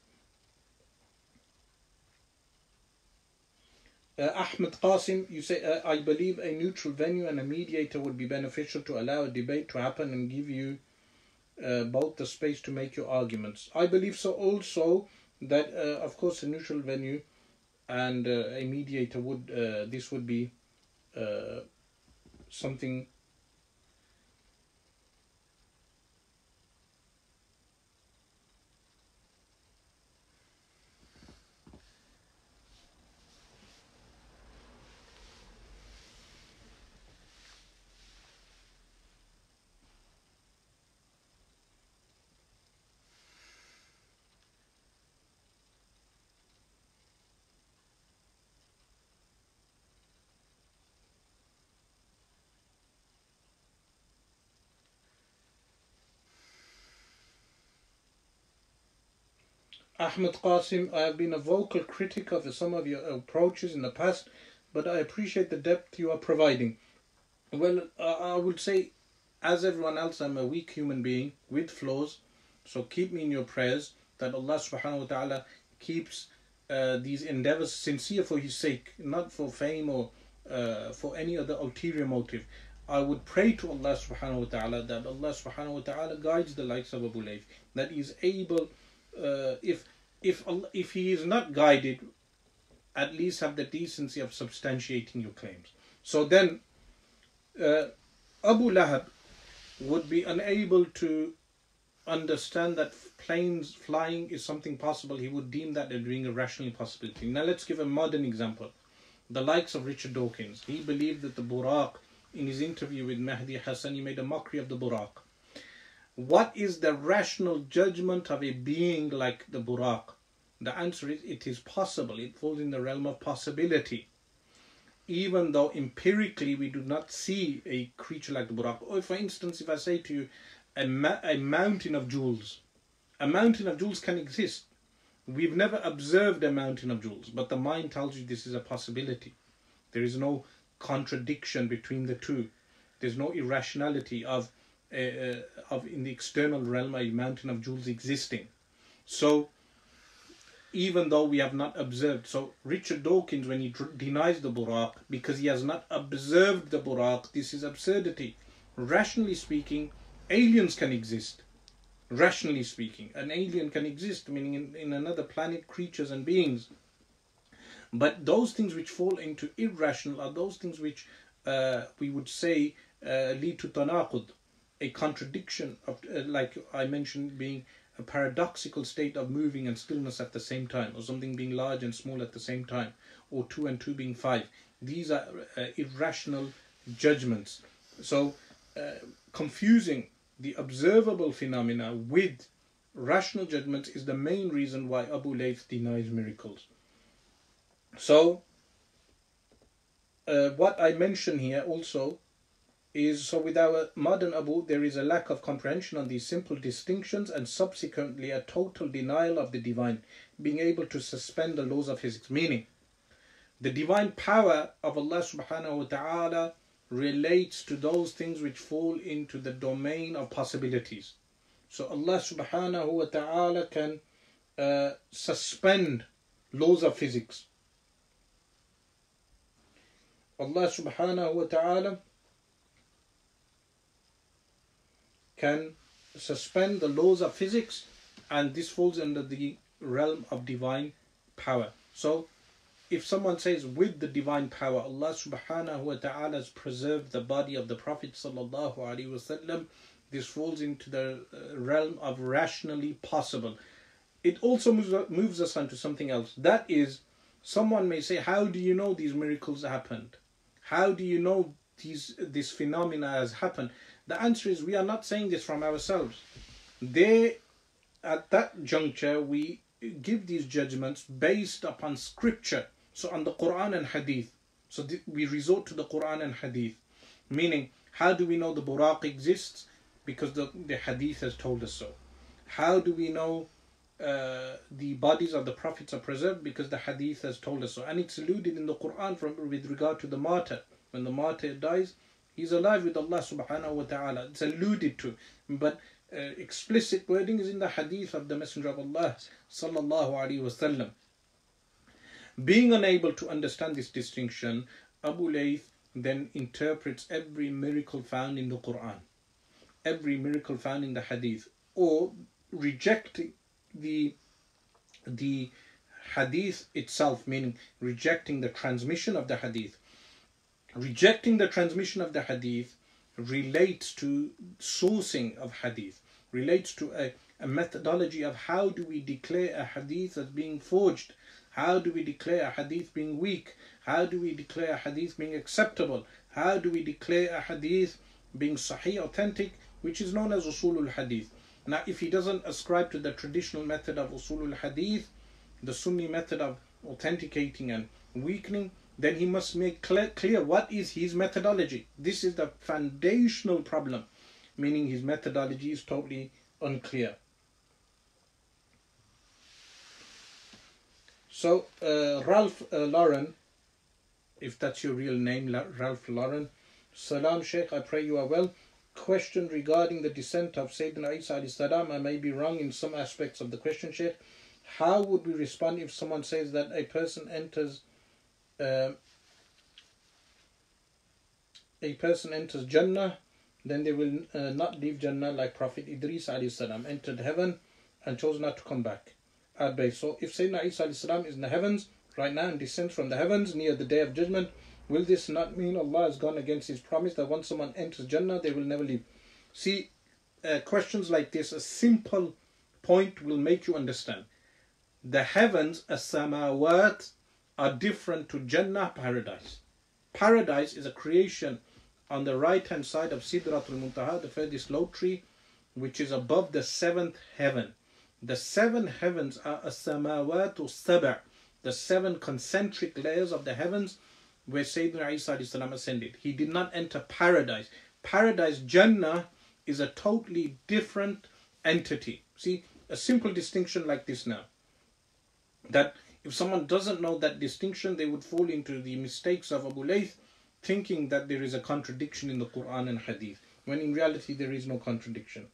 Uh, Ahmed Qasim, you say, uh, I believe a neutral venue and a mediator would be beneficial to allow a debate to happen and give you uh, both the space to make your arguments. I believe so also that, uh, of course, a neutral venue and uh, a mediator would uh, this would be uh, something Ahmed Qasim, I have been a vocal critic of some of your approaches in the past, but I appreciate the depth you are providing. Well, uh, I would say, as everyone else, I'm a weak human being with flaws, so keep me in your prayers that Allah subhanahu wa ta'ala keeps uh, these endeavors sincere for His sake, not for fame or uh, for any other ulterior motive. I would pray to Allah subhanahu wa ta'ala that Allah subhanahu wa ta'ala guides the likes of Abu Layth, that he is able, uh, if if if he is not guided, at least have the decency of substantiating your claims. So then, uh, Abu Lahab would be unable to understand that planes flying is something possible. He would deem that as being a rational possibility. Now let's give a modern example. The likes of Richard Dawkins. He believed that the Buraq, in his interview with Mehdi Hasan, he made a mockery of the Buraq. What is the rational judgment of a being like the Buraq? The answer is it is possible. It falls in the realm of possibility. Even though empirically we do not see a creature like the Buraq. Or for instance, if I say to you, a, ma- a mountain of jewels, a mountain of jewels can exist. We've never observed a mountain of jewels, but the mind tells you this is a possibility. There is no contradiction between the two. There's no irrationality of of in the external realm a mountain of jewels existing. So even though we have not observed. So Richard Dawkins, when he denies the Buraq because he has not observed the Buraq, this is absurdity. Rationally speaking, aliens can exist. Rationally speaking, an alien can exist, meaning in, in another planet, creatures and beings. But those things which fall into irrational are those things which uh, we would say uh, lead to tanaqud, a contradiction of, uh, like I mentioned, being a paradoxical state of moving and stillness at the same time, or something being large and small at the same time, or two and two being five. These are uh, irrational judgments. So, uh, confusing the observable phenomena with rational judgments is the main reason why Abu Layth denies miracles. So, uh, what I mention here also is so with our modern Abu, there is a lack of comprehension on these simple distinctions and subsequently a total denial of the divine, being able to suspend the laws of physics. Meaning, the divine power of Allah subhanahu wa ta'ala relates to those things which fall into the domain of possibilities. So Allah subhanahu wa ta'ala can uh, suspend laws of physics. Allah subhanahu wa ta'ala can suspend the laws of physics and this falls under the realm of divine power. So if someone says with the divine power Allah subhanahu wa ta'ala has preserved the body of the Prophet sallallahu alaihi wasallam this falls into the uh, realm of rationally possible. It also moves, moves us on to something else. That is, someone may say, how do you know these miracles happened? How do you know these this phenomena has happened? The answer is we are not saying this from ourselves. They, at that juncture, we give these judgments based upon scripture, so on the Quran and Hadith. So we resort to the Quran and Hadith. Meaning, how do we know the Buraq exists? Because the, the Hadith has told us so. How do we know uh, the bodies of the prophets are preserved? Because the Hadith has told us so. And it's alluded in the Quran from, with regard to the martyr. When the martyr dies, He's alive with Allah subhanahu wa ta'ala. It's alluded to. But uh, explicit wording is in the hadith of the Messenger of Allah sallallahu alaihi wasallam. Being unable to understand this distinction, Abu Layth then interprets every miracle found in the Quran, every miracle found in the hadith, or rejecting the the hadith itself, meaning rejecting the transmission of the hadith rejecting the transmission of the hadith relates to sourcing of hadith, relates to a, a methodology of how do we declare a hadith as being forged, how do we declare a hadith being weak, how do we declare a hadith being acceptable, how do we declare a hadith being sahih, authentic, which is known as usulul hadith. Now, if he doesn't ascribe to the traditional method of usulul hadith, the Sunni method of authenticating and weakening, then he must make clear, clear what is his methodology. This is the foundational problem, meaning his methodology is totally unclear. So, uh, Ralph uh, Lauren, if that's your real name, Ralph Lauren, Salam Sheikh, I pray you are well. Question regarding the descent of Sayyidina Isa alayhi salam. I may be wrong in some aspects of the question, Sheikh. How would we respond if someone says that a person enters uh, a person enters Jannah, then they will uh, not leave Jannah like Prophet Idris salam entered heaven and chose not to come back. So if Sayyidina Isa salam is in the heavens right now and descends from the heavens near the day of judgment, will this not mean Allah has gone against his promise that once someone enters Jannah, they will never leave? See, uh, questions like this, a simple point will make you understand. The heavens, as-samawat, are different to Jannah paradise. Paradise is a creation on the right hand side of Sidratul Muntaha, the furthest lote tree, which is above the seventh heaven. The seven heavens are as-samawatu saba, the seven concentric layers of the heavens where Sayyidina Isa ascended. He did not enter paradise. Paradise, Jannah, is a totally different entity. See, a simple distinction like this now. That if someone doesn't know that distinction, they would fall into the mistakes of Abu Layth thinking that there is a contradiction in the Quran and Hadith, when in reality there is no contradiction.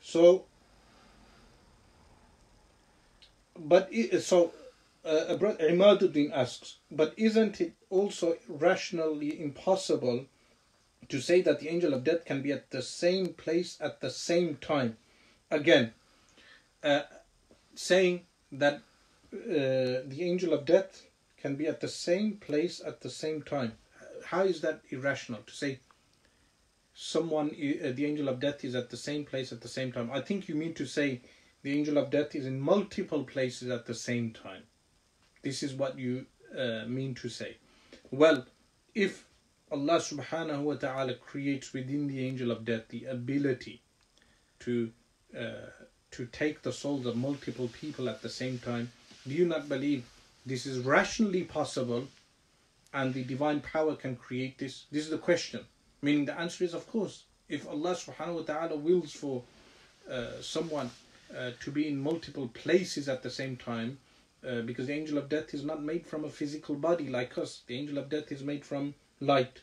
So, but so uh, Imaduddin asks, but isn't it also rationally impossible to say that the angel of death can be at the same place at the same time? Again, uh, saying that uh, the angel of death can be at the same place at the same time. How is that irrational to say someone, uh, the angel of death, is at the same place at the same time? I think you mean to say the angel of death is in multiple places at the same time. This is what you uh, mean to say. Well, if Allah subhanahu wa ta'ala creates within the angel of death the ability to uh, to take the souls of multiple people at the same time, do you not believe this is rationally possible and the divine power can create this? This is the question. Meaning the answer is of course. If Allah subhanahu wa ta'ala wills for uh, someone uh, to be in multiple places at the same time, uh, because the angel of death is not made from a physical body like us. The angel of death is made from light.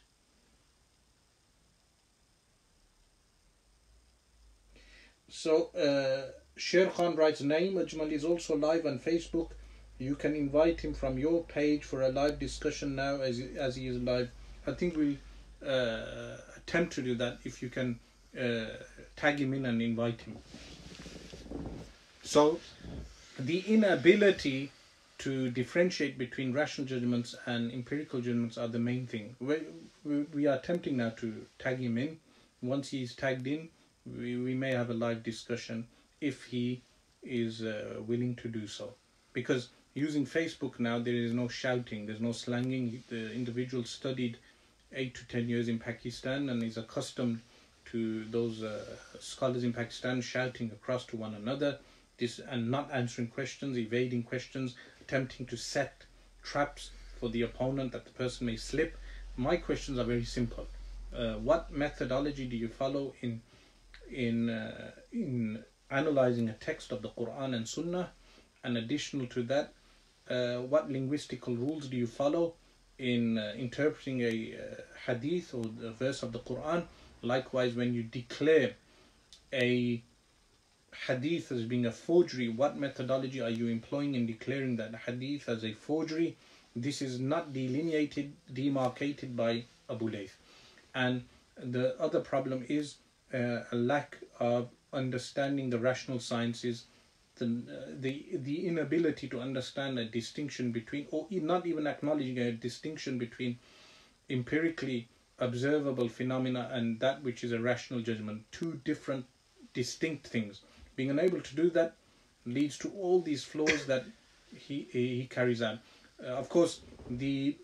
So, uh, Sher Khan writes, Naeem Ajmal is also live on Facebook. You can invite him from your page for a live discussion now as, as he is live. I think we'll uh, attempt to do that if you can uh, tag him in and invite him. So, the inability to differentiate between rational judgments and empirical judgments are the main thing. We, we, are attempting now to tag him in. Once he's tagged in, we, we may have a live discussion if he is uh, willing to do so. Because using Facebook now, there is no shouting, there's no slanging. The individual studied eight to ten years in Pakistan and is accustomed to those uh, scholars in Pakistan shouting across to one another this and not answering questions, evading questions, attempting to set traps for the opponent that the person may slip. My questions are very simple. Uh, what methodology do you follow in in uh, in analyzing a text of the Quran and Sunnah? And additional to that, uh, what linguistical rules do you follow in uh, interpreting a uh, hadith or a verse of the Quran? Likewise, when you declare a hadith as being a forgery, what methodology are you employing in declaring that hadith as a forgery? This is not delineated, demarcated by Abu Layth. And the other problem is uh, a lack of understanding the rational sciences, the, uh, the, the inability to understand a distinction between, or not even acknowledging a distinction between empirically observable phenomena and that which is a rational judgment, two different distinct things. Being unable to do that leads to all these flaws that he he carries out. Uh, of course, the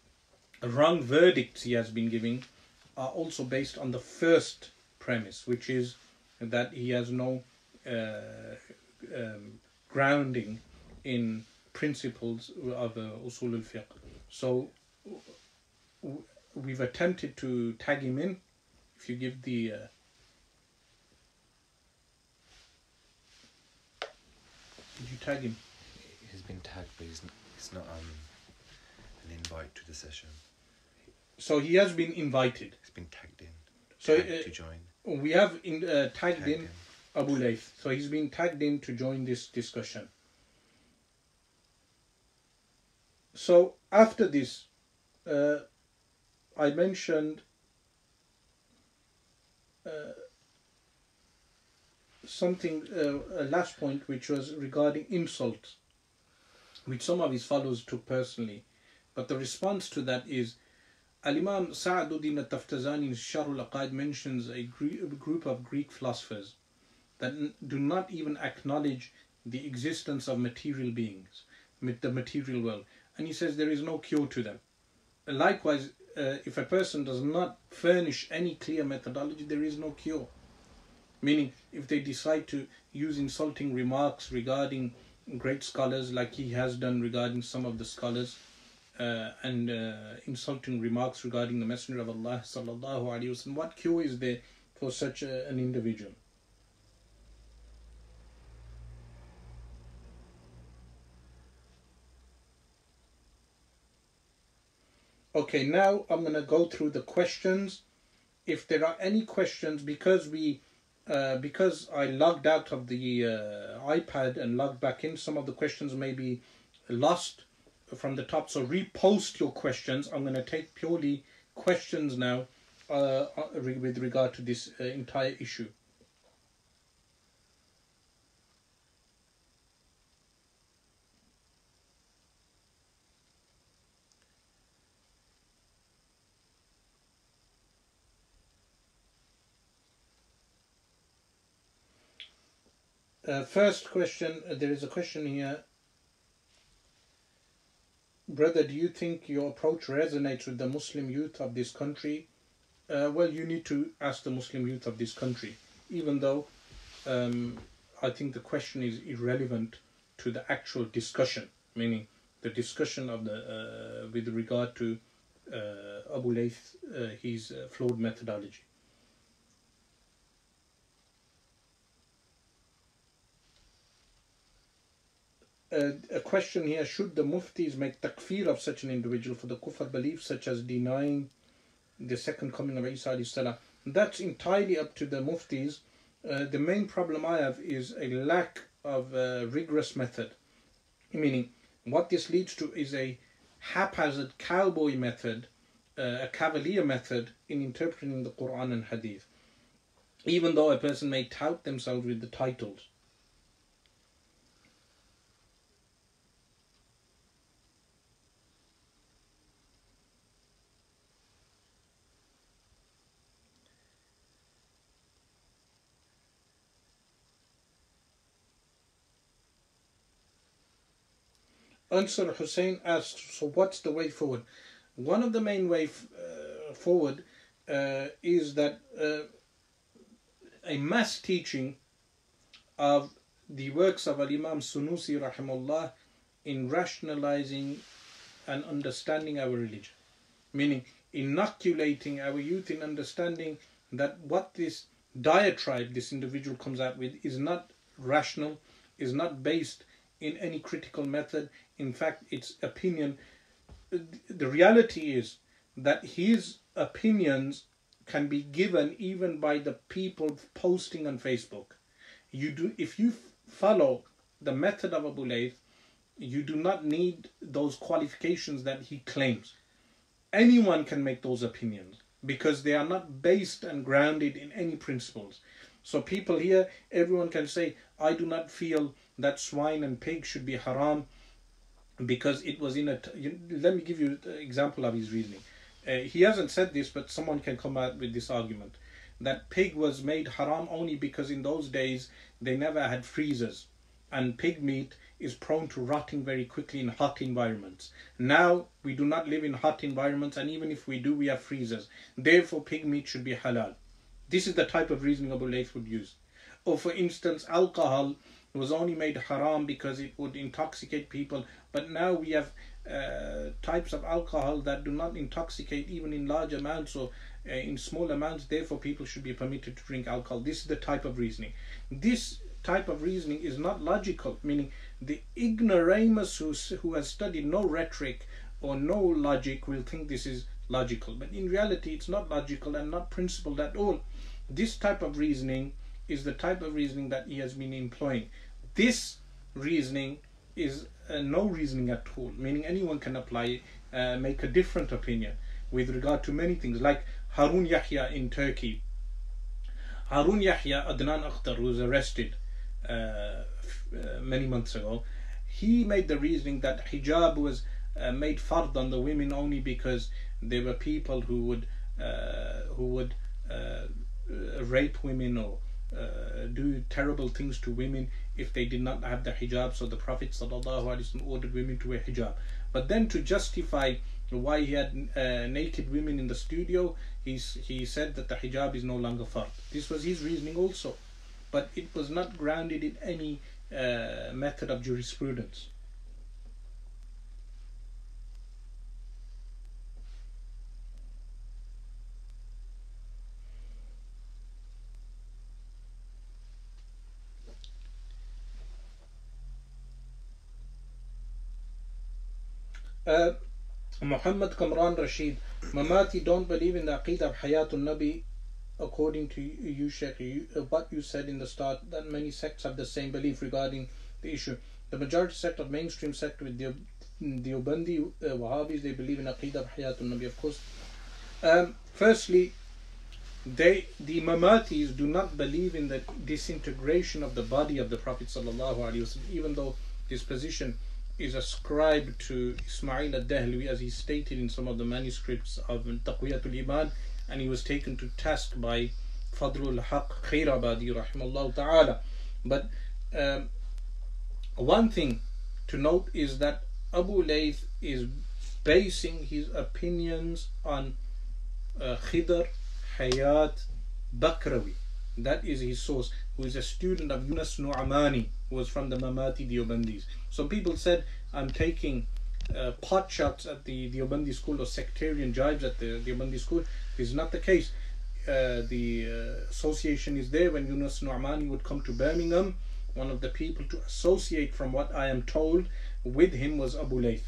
wrong verdicts he has been giving are also based on the first premise, which is that he has no uh, um, grounding in principles of uh, usul al-fiqh. So we've attempted to tag him in. If you give the uh, did you tag him? He's been tagged, but he's, he's not um, an invite to the session. So he has been invited. He's been tagged in. So tagged uh, to join. we have in, uh, tagged Tagged in in. Abu Layth. So he's been tagged in to join this discussion. So after this, uh, I mentioned uh, something, uh, a last point, which was regarding insult, which some of his followers took personally. But the response to that is Al Imam Sa'aduddin al Taftazani in Sharhul Aqaid mentions a group of Greek philosophers that do not even acknowledge the existence of material beings, the material world. And he says there is no cure to them. Likewise, uh, if a person does not furnish any clear methodology, there is no cure. Meaning, if they decide to use insulting remarks regarding great scholars, like he has done regarding some of the scholars, uh, and uh, insulting remarks regarding the Messenger of Allah, sallallahu alaihi wasallam, what cure is there for such a, an individual? Okay, now I'm going to go through the questions. If there are any questions, because we uh, because I logged out of the uh, iPad and logged back in, some of the questions may be lost from the top. So repost your questions. I'm going to take purely questions now uh, uh with regard to this uh, entire issue. Uh, first question, uh, there is a question here. Brother, do you think your approach resonates with the Muslim youth of this country? Uh, well, you need to ask the Muslim youth of this country, even though um, I think the question is irrelevant to the actual discussion, meaning the discussion of the uh, with regard to uh, Abu Layth, uh, his flawed methodology. A question here should the muftis make takfir of such an individual for the kufr beliefs such as denying the second coming of Isa that's entirely up to the muftis. Uh, the main problem I have is a lack of uh, rigorous method. Meaning what this leads to is a haphazard cowboy method uh, a cavalier method in interpreting the Quran and Hadith. Even though a person may tout themselves with the titles Ansar Hussein asks, so what's the way forward? One of the main way uh, forward uh, is that uh, a mass teaching of the works of Al-Imam Sunusi rahimullah in rationalizing and understanding our religion. Meaning inoculating our youth in understanding that what this diatribe this individual comes out with is not rational, is not based in any critical method. In fact, its opinion, the reality is that his opinions can be given even by the people posting on Facebook. You do if you follow the method of Abu Layth, you do not need those qualifications that he claims. Anyone can make those opinions because they are not based and grounded in any principles. So people here, everyone can say, I do not feel that swine and pig should be haram because it was in a. You, let me give you an example of his reasoning. Uh, he hasn't said this, but someone can come out with this argument that pig was made haram only because in those days they never had freezers and pig meat is prone to rotting very quickly in hot environments. Now we do not live in hot environments, and even if we do, we have freezers. Therefore, pig meat should be halal. This is the type of reasoning Abu Layth would use. Or, for instance, alcohol was only made haram because it would intoxicate people. But now we have uh, types of alcohol that do not intoxicate even in large amounts or uh, in small amounts. Therefore, people should be permitted to drink alcohol. This is the type of reasoning. This type of reasoning is not logical, meaning the ignoramus who, who has studied no rhetoric or no logic will think this is logical. But in reality, it's not logical and not principled at all. This type of reasoning is the type of reasoning that he has been employing. This reasoning is uh, no reasoning at all, meaning anyone can apply, uh, make a different opinion with regard to many things, like Harun Yahya in Turkey. Harun Yahya, Adnan Oktar, was arrested uh, uh, many months ago, he made the reasoning that hijab was uh, made fard on the women only because there were people who would uh, who would rape women or uh, do terrible things to women if they did not have the hijab. So the Prophet ordered women to wear hijab. But then to justify why he had uh, naked women in the studio, he's, he said that the hijab is no longer fard. This was his reasoning also. But it was not grounded in any uh, method of jurisprudence. Uh, Muhammad Kamran Rashid, Mamati don't believe in the Aqidah of Hayatul Nabi according to you, Sheikh, you, uh, what you said in the start, that many sects have the same belief regarding the issue. The majority sect of mainstream sect with the Deobandi uh, Wahhabis, they believe in Aqidah of Hayatul Nabi, of course. Um, firstly, they the Mamatis do not believe in the disintegration of the body of the Prophet sallallahu alaihi wasallam, even though this position is ascribed to Ismail al-Dahlawi as he stated in some of the manuscripts of Taqwiyatul Iman and he was taken to task by Fadlul Haq Khairabadi rahimahullah ta'ala. But um, one thing to note is that Abu Layth is basing his opinions on uh, Khidr Hayat Bakrawi. That is his source, who is a student of Yunus Nu'amani, was from the Mamati Deobandis. Some people said, I'm taking uh, pot shots at the Deobandi school or sectarian jibes at the Deobandi school. This is not the case. Uh, the uh, association is there when Yunus Nu'mani would come to Birmingham. One of the people to associate, from what I am told, with him was Abu Layth.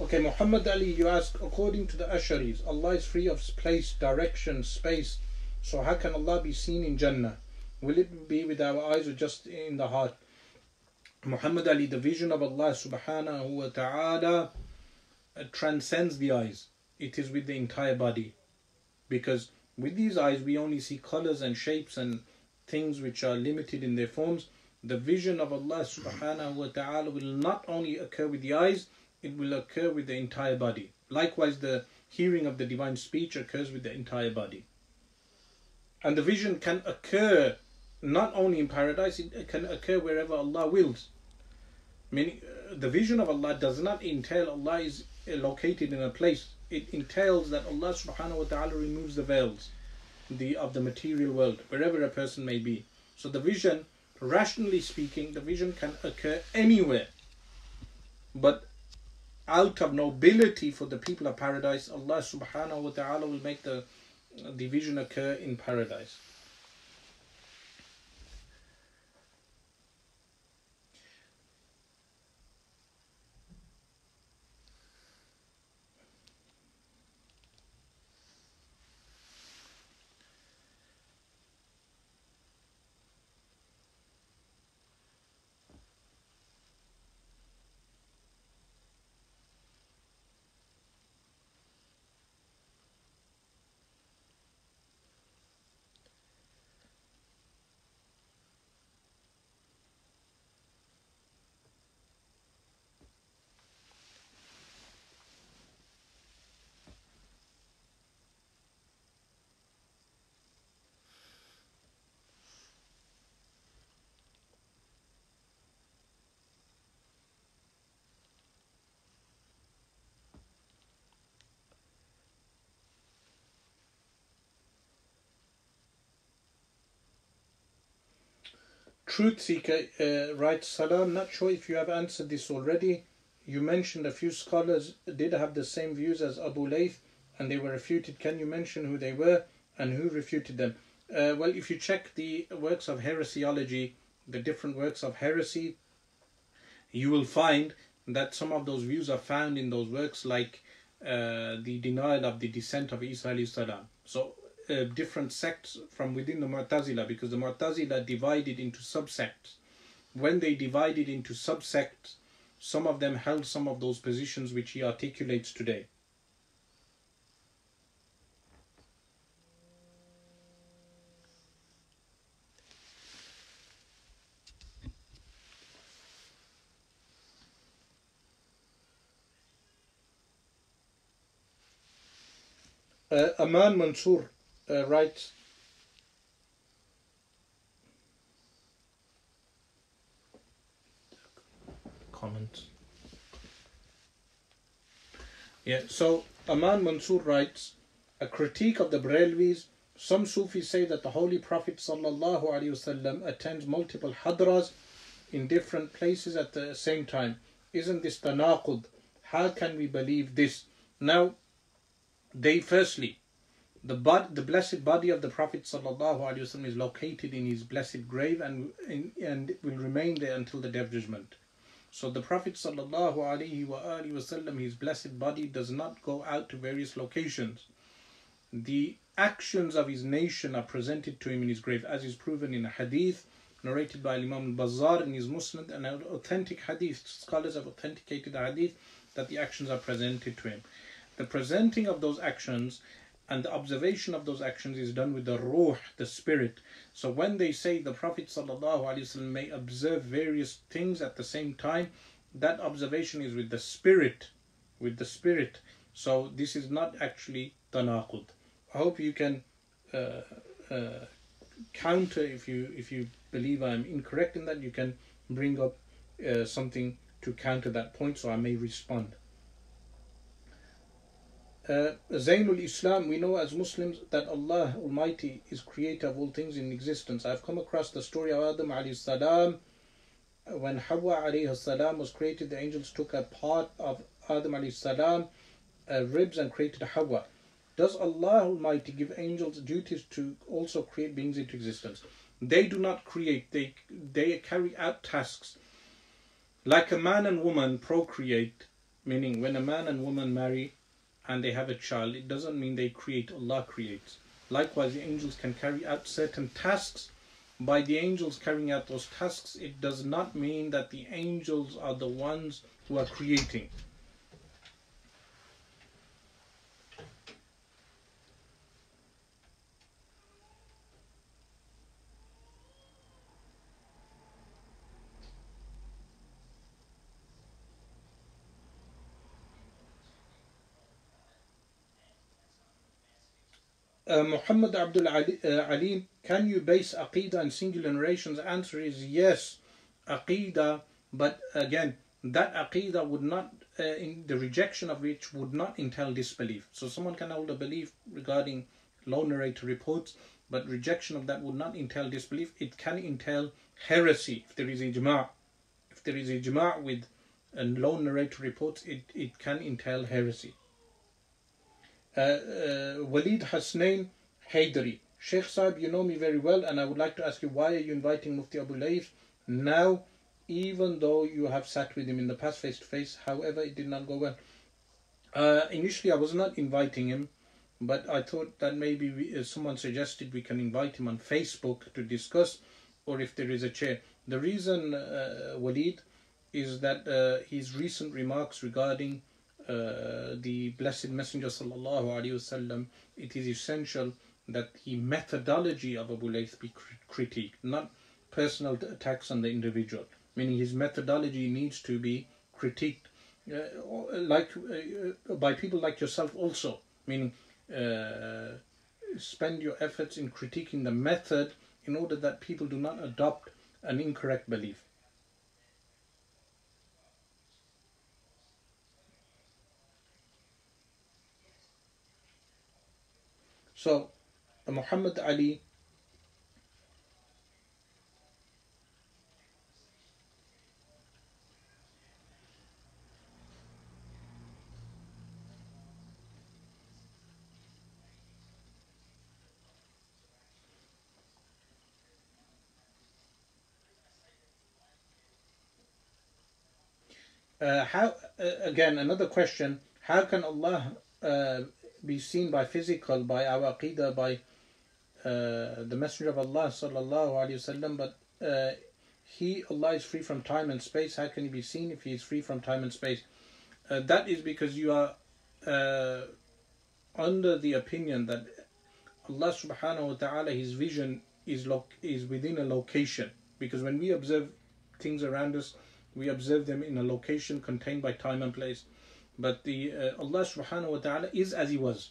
Okay, Muhammad Ali, you ask, according to the Asharis, Allah is free of place, direction, space. So how can Allah be seen in Jannah? Will it be with our eyes or just in the heart? Muhammad Ali, the vision of Allah subhanahu wa ta'ala uh, transcends the eyes. It is with the entire body. Because with these eyes we only see colors and shapes and things which are limited in their forms. The vision of Allah subhanahu wa ta'ala will not only occur with the eyes, it will occur with the entire body. Likewise, the hearing of the divine speech occurs with the entire body. And the vision can occur not only in paradise, it can occur wherever Allah wills. Meaning, uh, the vision of Allah does not entail Allah is uh, located in a place. It entails that Allah subhanahu wa ta'ala removes the veils the, of the material world, wherever a person may be. So the vision, rationally speaking, the vision can occur anywhere. But out of nobility for the people of paradise, Allah subhanahu wa ta'ala will make the division occur in paradise. Truth Seeker uh, writes, Salam, not sure if you have answered this already. You mentioned a few scholars did have the same views as Abu Layth and they were refuted. Can you mention who they were and who refuted them? Uh, well, if you check the works of heresiology, the different works of heresy, you will find that some of those views are found in those works like uh, the denial of the descent of Isa salam. So uh, different sects from within the Mu'tazila because the Mu'tazila divided into subsects. When they divided into subsects, some of them held some of those positions which he articulates today. Uh, Aman Mansour uh, writes comment. Yeah, so Aman Mansour writes a critique of the Brelvis. Some Sufis say that the Holy Prophet sallallahu alaihi wasallam attends multiple hadras in different places at the same time. Isn't this tanaqud? How can we believe this? Now, they firstly, the, bod, the blessed body of the Prophet ﷺ is located in his blessed grave and, and will remain there until the day of judgment. So the Prophet ﷺ, his blessed body does not go out to various locations. The actions of his nation are presented to him in his grave, as is proven in a hadith narrated by Imam al-Bazzar in his Musnad, an authentic hadith. Scholars have authenticated the hadith that the actions are presented to him. The presenting of those actions and the observation of those actions is done with the ruh, the spirit. So when they say the Prophet ﷺ may observe various things at the same time, that observation is with the spirit, with the spirit. So this is not actually tanaqud. I hope you can uh, uh, counter if you if you believe I'm incorrect in that. You can bring up uh, something to counter that point, so I may respond. Uh, Zainul Islam, we know as Muslims that Allah Almighty is creator of all things in existence. I've come across the story of Adam alayhi salam. When Hawa alayhi salam was created, the angels took a part of Adam alayhi salam, uh, ribs, and created Hawa. Does Allah Almighty give angels duties to also create beings into existence? They do not create, they, they carry out tasks. Like a man and woman procreate, meaning when a man and woman marry, and they have a child, it doesn't mean they create, Allah creates. Likewise, the angels can carry out certain tasks. By the angels carrying out those tasks, it does not mean that the angels are the ones who are creating. Uh, Muhammad Abdul Ali, uh, Alim, can you base Aqidah on singular narrations? Answer is yes, Aqidah, but again, that Aqidah would not, uh, in the rejection of which would not entail disbelief. So someone can hold a belief regarding low narrator reports, but rejection of that would not entail disbelief. It can entail heresy if there is ijma'. If there is ijma' with a low narrator reports, it, it can entail heresy. Uh, uh, Walid Hasnain Haydari. Sheikh Saib, you know me very well, and I would like to ask you why are you inviting Mufti Abu Layth now, even though you have sat with him in the past face to face? However, it did not go well. Uh, initially, I was not inviting him, but I thought that maybe we, uh, someone suggested we can invite him on Facebook to discuss, or if there is a chair. The reason, uh, Walid, is that uh, his recent remarks regarding uh, the Blessed Messenger sallallahu wasallam, it is essential that the methodology of Abu Layth be critiqued, not personal attacks on the individual. Meaning his methodology needs to be critiqued, uh, like uh, by people like yourself also. Meaning, uh, spend your efforts in critiquing the method in order that people do not adopt an incorrect belief. So, Muhammad Ali Uh, how uh, again another question. How can allah uh, be seen by physical, by our aqidah, by uh, the Messenger of Allah sallallahu alaihi wasallam. But uh, he, Allah, is free from time and space. How can he be seen if he is free from time and space? Uh, that is because you are uh, under the opinion that Allah subhanahu wa taala, His vision is lo- is within a location. Because when we observe things around us, we observe them in a location contained by time and place. But the uh, Allah subhanahu wa ta'ala is as He was.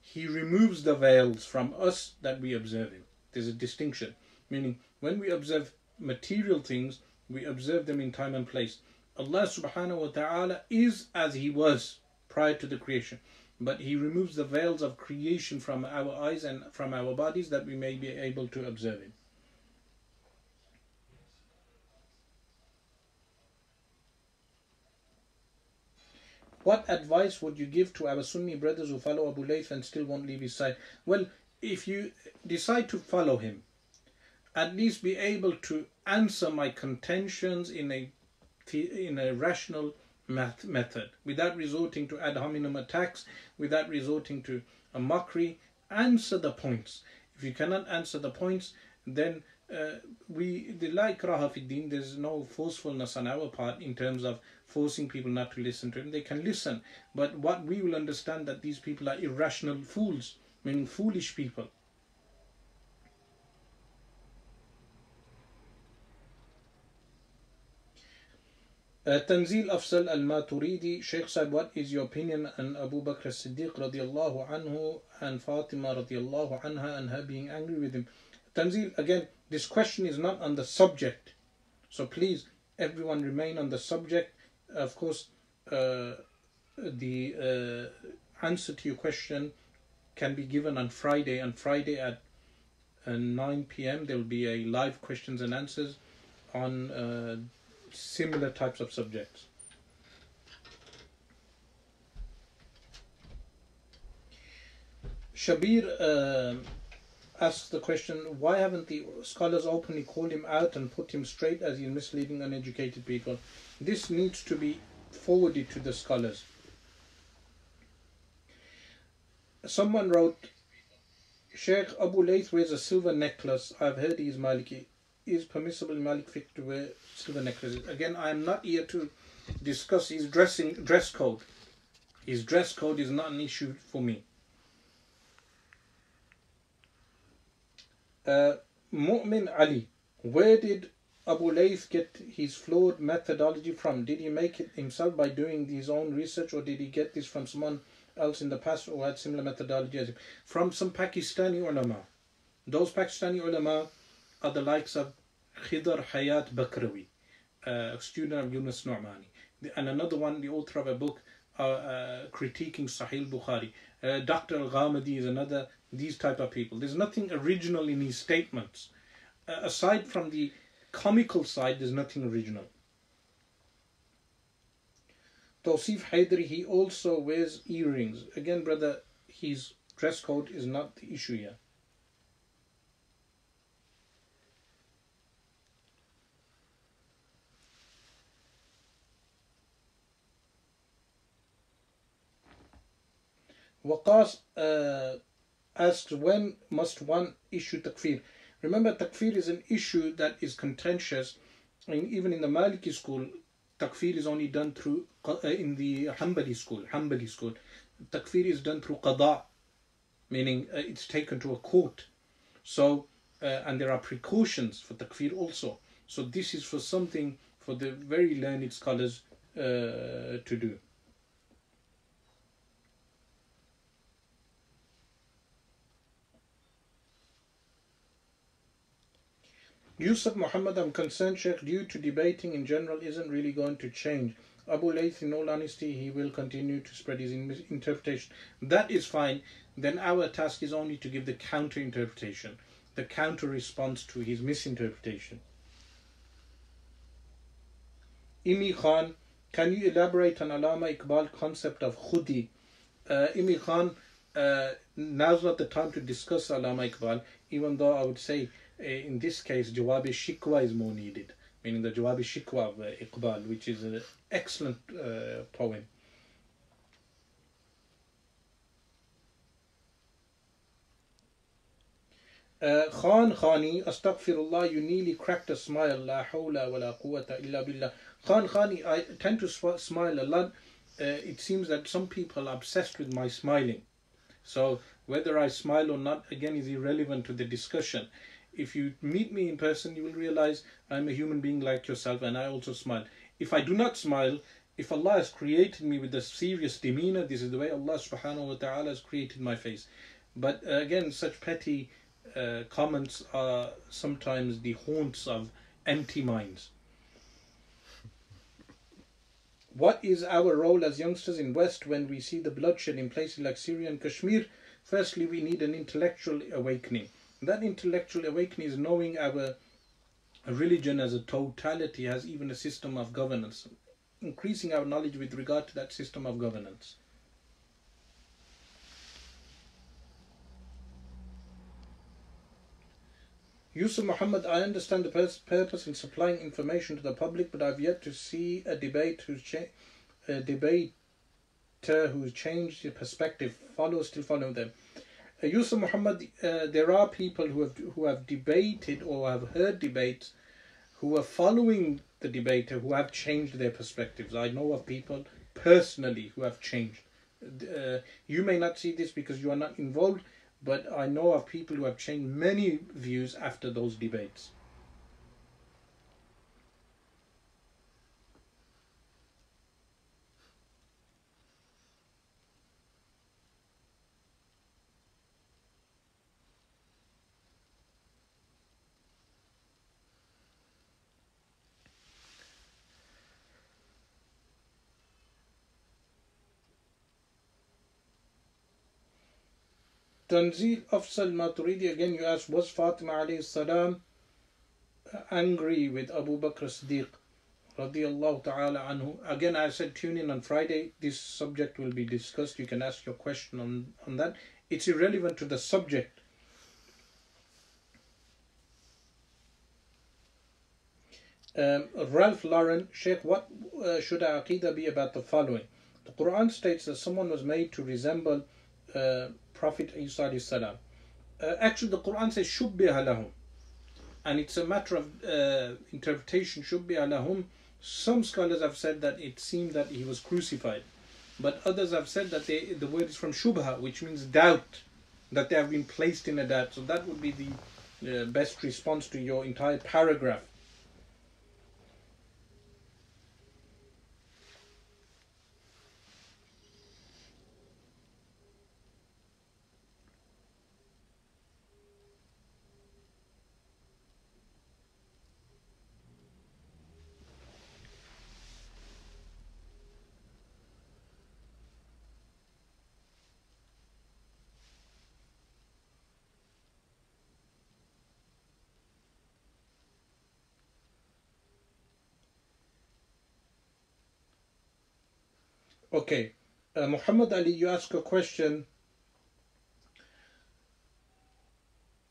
He removes the veils from us that we observe Him. There's a distinction. Meaning, when we observe material things, we observe them in time and place. Allah subhanahu wa ta'ala is as He was prior to the creation. But He removes the veils of creation from our eyes and from our bodies that we may be able to observe Him. What advice would you give to our Sunni brothers who follow Abu Layth and still won't leave his side? Well, if you decide to follow him, at least be able to answer my contentions in a in a rational math method without resorting to ad hominem attacks, without resorting to a mockery. Answer the points. If you cannot answer the points, then uh, we the la ikraha fiddin, there's no forcefulness on our part in terms of forcing people not to listen to him. They can listen, but what we will understand that these people are irrational fools, meaning foolish people. Uh, Tanzil Afsal al Maturidi, Sheikh Saib, what is your opinion on Abu Bakr as Siddiq radiallahu anhu and Fatima radiallahu anha and her being angry with him? Tanzil, again, this question is not on the subject. So please, everyone remain on the subject. Of course, uh, the uh, answer to your question can be given on Friday. On Friday at uh, 9 p.m., there will be a live questions and answers on uh, similar types of subjects. Shabir uh, asks the question why haven't the scholars openly called him out and put him straight as he's misleading uneducated people? This needs to be forwarded to the scholars. Someone wrote, Sheikh Abu Layth wears a silver necklace. I've heard he's Maliki is permissible in Malik fiqh to wear silver necklaces. Again, I am not here to discuss his dressing dress code. His dress code is not an issue for me. Uh, Mu'min Ali, where did Abu Layth get his flawed methodology from? Did he make it himself by doing his own research, or did he get this from someone else in the past who had similar methodology as him? From some Pakistani ulama. Those Pakistani ulama are the likes of Khidr Hayat Bakrawi, a student of Yunus Nu'mani. And another one, the author of a book uh, uh, critiquing Sahih Bukhari. Uh, Dr. Al-Ghamidi is another, these type of people. There's nothing original in his statements. Uh, aside from the comical side, there's nothing original. Tawsif Haidari, he also wears earrings. Again, brother, his dress code is not the issue here. Waqas uh, asks, when must one issue takfir? Remember, takfir is an issue that is contentious. Mean, even in the Maliki school, takfir is only done through, uh, in the Hanbali school, Hanbali school, takfir is done through qada, meaning uh, it's taken to a court. So, uh, and there are precautions for takfir also. So this is for something for the very learned scholars uh, to do. Yusuf Muhammad, I'm concerned, Sheikh, due to debating in general isn't really going to change. Abu Layth, in all honesty, he will continue to spread his interpretation. That is fine. Then our task is only to give the counter interpretation, the counter response to his misinterpretation. Imi Khan, can you elaborate on Allama Iqbal concept of khudi? Uh, Imi Khan, uh, now's not the time to discuss Allama Iqbal, even though I would say in this case, Jawab Shikwa is more needed, meaning the Jawab Shikwa of uh, Iqbal, which is an excellent uh, poem. Uh, Khan Khani, Astaghfirullah, you nearly cracked a smile. La hawla wa la quwwata illa billah. Khan Khani, I tend to smile a lot. Uh, it seems that some people are obsessed with my smiling. So whether I smile or not, again, is irrelevant to the discussion if you meet me in person, you will realize I'm a human being like yourself and I also smile. If I do not smile, if Allah has created me with a serious demeanor, this is the way Allah subhanahu wa ta'ala has created my face. But uh, again, such petty uh, comments are sometimes the haunts of empty minds. What is our role as youngsters in West when we see the bloodshed in places like Syria and Kashmir? Firstly, we need an intellectual awakening. That intellectual awakening is knowing our religion as a totality has even a system of governance. increasing our knowledge with regard to that system of governance. Yusuf Muhammad, I understand the purpose in supplying information to the public, but I've yet to see a debate who's cha- a debater who's changed his perspective. Follow, still follow them. Yusuf Muhammad, uh, there are people who have who have debated or have heard debates, who are following the debater who have changed their perspectives. I know of people personally who have changed. Uh, you may not see this because you are not involved, but I know of people who have changed many views after those debates. Tanzil Afsal Maturidi, again you ask, was Fatima alayhi salam angry with Abu Bakr Siddiq radiallahu ta'ala anhu? Again, I said tune in on Friday. This subject will be discussed. You can ask your question on, on that. It's irrelevant to the subject. Um, Ralph Lauren, Sheikh, what uh, should our aqidah be about the following? The Quran states that someone was made to resemble uh, Prophet Isa. Uh, actually, the Quran says shubbiha lahum, and it's a matter of uh, interpretation. Shubbiha lahum. Some scholars have said that it seemed that he was crucified, but others have said that they, the word is from shubha, which means doubt, that they have been placed in a doubt. So that would be the uh, best response to your entire paragraph. Okay, uh, Muhammad Ali, you ask a question.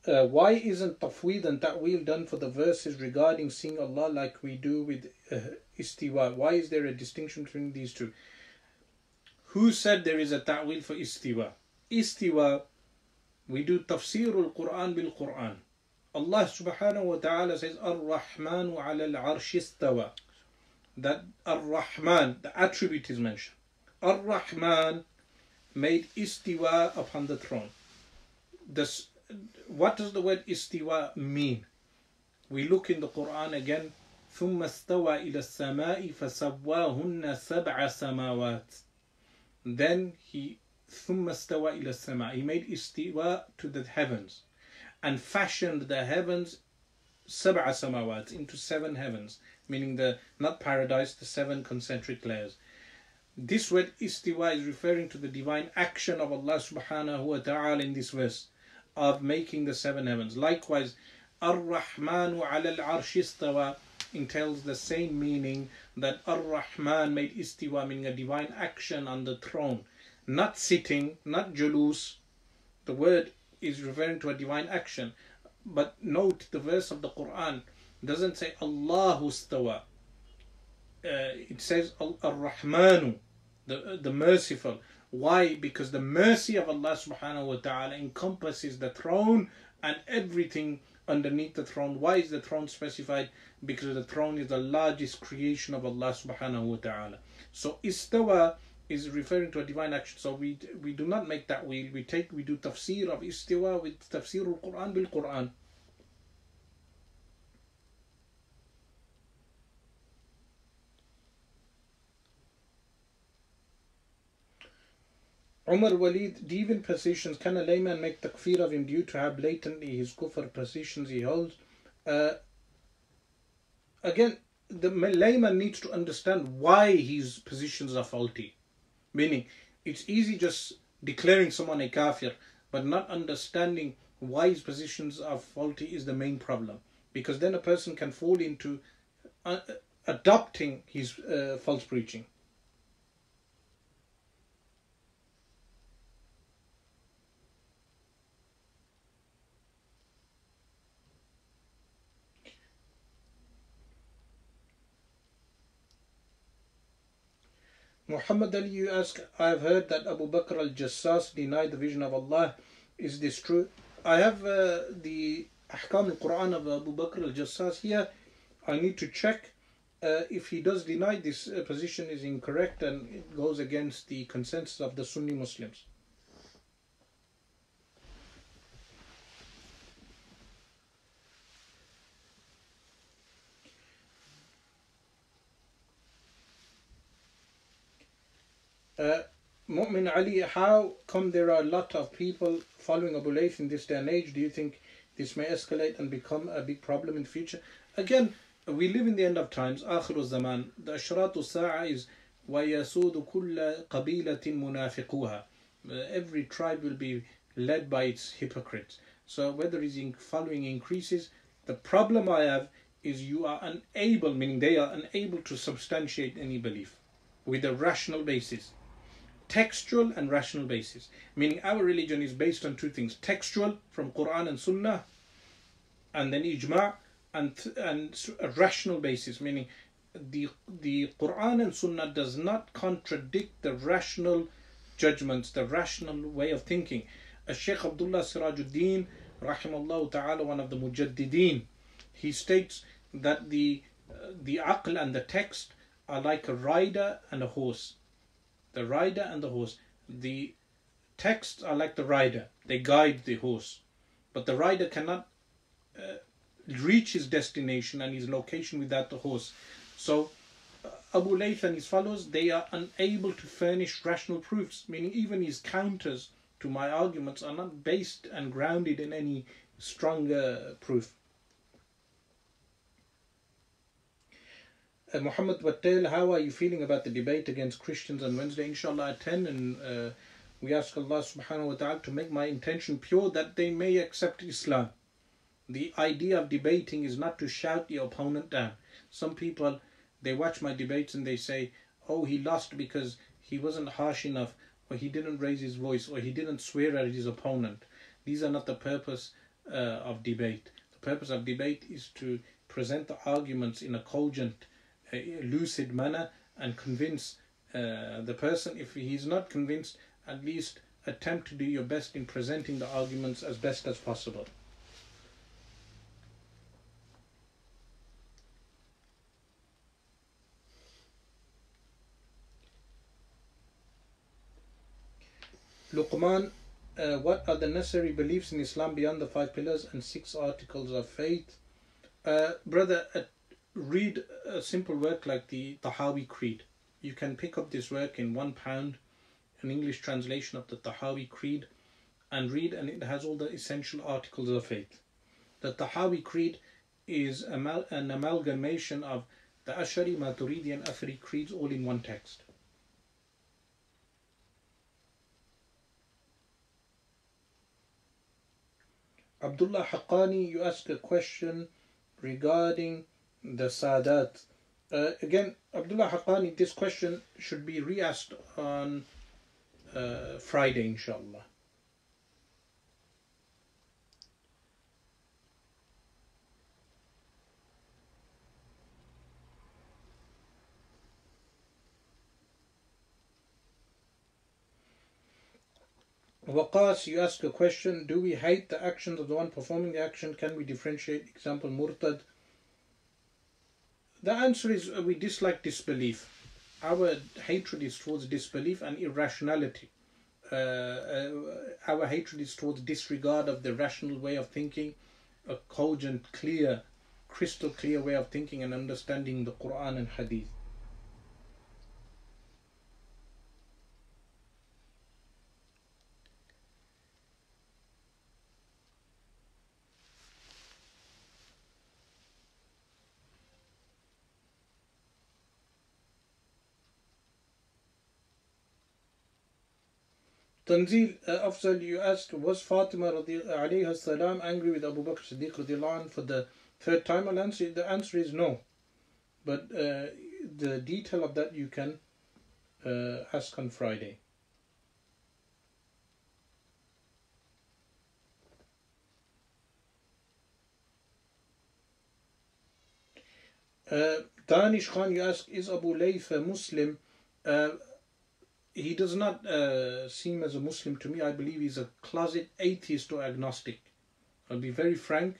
Uh, why isn't tafweed and ta'wil done for the verses regarding seeing Allah like we do with uh, istiwa? Why is there a distinction between these two? Who said there is a ta'wil for istiwa? Istiwa, we do tafsirul Quran bil Quran. Allah subhanahu wa ta'ala says, Ar-Rahmanu ala al-arsh istawa. That Ar-Rahman, the attribute is mentioned. Ar-Rahman made istiwa upon the throne. This, what does the word istiwa mean? We look in the Quran again. ثم استوى إلى السماء فسواهن سبع سماوات. Then he ثم استوى إلى السماء. He made istiwa to the heavens and fashioned the heavens سبع سماوات into seven heavens, meaning the not paradise, the seven concentric layers. This word istiwa is referring to the divine action of Allah subhanahu wa ta'ala in this verse of making the seven heavens. Likewise, Ar-Rahmanu ala al-arsh istawa entails the same meaning that Ar-Rahman made istiwa, meaning a divine action on the throne. Not sitting, not julus. The word is referring to a divine action. But note the verse of the Quran doesn't say Allahu istawa Uh, it says Ar-Rahmanu, the, uh, the merciful. Why? Because the mercy of Allah subhanahu wa ta'ala encompasses the throne and everything underneath the throne. Why is the throne specified? Because the throne is the largest creation of Allah subhanahu wa ta'ala. So istawa is referring to a divine action. So we we do not make that we we take we do tafsir of istawa with tafsir al Quran bil Quran. Umar Walid, deviant positions, can a layman make takfir of him due to how blatantly his kufr positions he holds? Uh, again, the layman needs to understand why his positions are faulty. Meaning, it's easy just declaring someone a kafir, but not understanding why his positions are faulty is the main problem. Because then a person can fall into uh, adopting his uh, false preaching. Muhammad Ali, you ask, I have heard that Abu Bakr al Jassas denied the vision of Allah. Is this true? I have uh, the Ahkam al Quran of Abu Bakr al Jassas here. I need to check uh, if he does deny this uh, position is incorrect and it goes against the consensus of the Sunni Muslims. Uh, Mu'min Ali, how come there are a lot of people following Abu Layth this day and age? Do you think this may escalate and become a big problem in the future? Again, we live in the end of times, آخر. The Sa'a is وَيَسُودُ كُلَّ قَبِيلَةٍ مُنَافِقُوهَا Every tribe will be led by its hypocrites. So whether his following increases, the problem I have is you are unable, meaning they are unable to substantiate any belief with a rational basis textual and rational basis. Meaning our religion is based on two things textual from Quran and Sunnah, and then ijma' and, and a rational basis, meaning the, the Quran and Sunnah does not contradict the rational judgments, the rational way of thinking. As Sheikh Abdullah Sirajuddin, rahimallahu ta'ala, one of the mujaddideen, he states that the, uh, the aql and the text are like a rider and a horse the rider and the horse. The texts are like the rider, they guide the horse. But the rider cannot uh, reach his destination and his location without the horse. So uh, Abu Layth and his followers, they are unable to furnish rational proofs, meaning even his counters to my arguments are not based and grounded in any stronger proof. Uh, Muhammad Wattel, how are you feeling about the debate against Christians on Wednesday? Inshallah, I attend and uh, we ask Allah subhanahu wa ta'ala to make my intention pure that they may accept Islam. The idea of debating is not to shout the opponent down. Some people, they watch my debates and they say, oh, he lost because he wasn't harsh enough, or he didn't raise his voice, or he didn't swear at his opponent. These are not the purpose uh, of debate. The purpose of debate is to present the arguments in a cogent lucid manner and convince uh, the person. If he's not convinced, at least attempt to do your best in presenting the arguments as best as possible. Luqman, uh, what are the necessary beliefs in Islam beyond the five pillars and six articles of faith? Uh, brother, read a simple work like the Tahawi Creed. You can pick up this work in one pound, an English translation of the Tahawi Creed, and read, and it has all the essential articles of faith. The Tahawi Creed is an amalgamation of the Ashari, Maturidi, and Athari creeds all in one text. Abdullah Haqqani, you ask a question regarding the Sadat. Uh, again, Abdullah Haqqani, this question should be re-asked on uh, Friday, inshallah. Waqas, you ask a question, do we hate the actions of the one performing the action? Can we differentiate? Example, murtad the answer is uh, we dislike disbelief. Our hatred is towards disbelief and irrationality. Uh, uh, our hatred is towards disregard of the rational way of thinking, a cogent, clear, crystal clear way of thinking and understanding the Quran and Hadith. Tanzil Afzal, you asked, was Fatima alayhi salam angry with Abu Bakr Siddiq for the third time? I'll answer, the answer is no. but uh, the detail of that you can uh, ask on Friday. Uh, Danish Khan, you ask, is Abu Layth a Muslim? Uh, he does not uh, seem as a Muslim to me. I believe he's a closet atheist or agnostic. I'll be very frank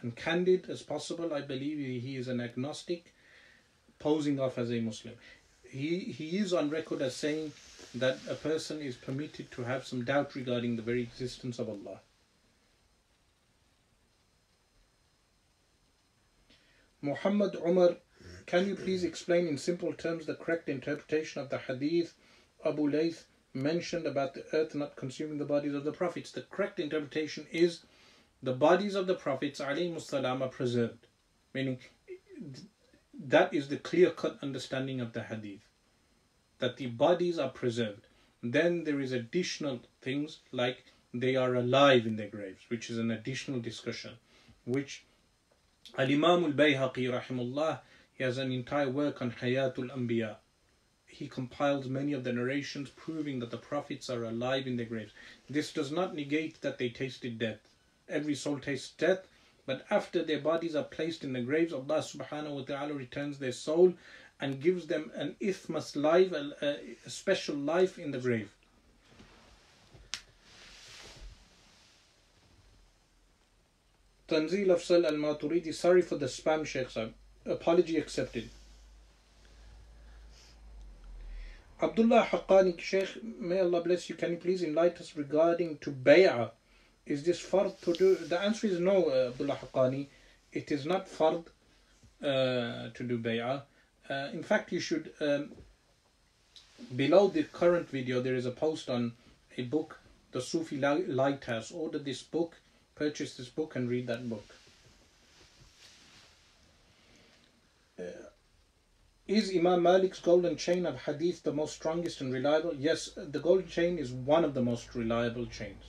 and candid as possible. I believe he is an agnostic, posing off as a Muslim. He, he is on record as saying that a person is permitted to have some doubt regarding the very existence of Allah. Muhammad Umar, can you please explain in simple terms the correct interpretation of the hadith Abu Layth mentioned about the earth not consuming the bodies of the prophets? The correct interpretation is the bodies of the prophets salam, are preserved, meaning that is the clear cut understanding of the hadith that the bodies are preserved. Then there is additional things like they are alive in their graves, which is an additional discussion, which Al Imam al Bayhaqi, rahimullah, he has an entire work on Hayatul Anbiya. He compiles many of the narrations proving that the prophets are alive in their graves. This does not negate that they tasted death. Every soul tastes death, but after their bodies are placed in the graves, Allah subhanahu wa ta'ala returns their soul and gives them an ithmas life, a, a special life in the grave. Tanzil Afsal Al Maturidi, sorry for the spam, Sheikh. Apology accepted. Abdullah Haqqani, Sheikh, may Allah bless you. Can you please enlighten us regarding to bay'ah? Is this fard to do? The answer is no, uh, Abdullah Haqqani. It is not fard uh, to do bay'ah. Uh, in fact, you should, um, below the current video, there is a post on a book, The Sufi Lighthouse. Order this book purchase this book and read that book. Is Imam Malik's golden chain of hadith the most strongest and reliable? Yes, the golden chain is one of the most reliable chains.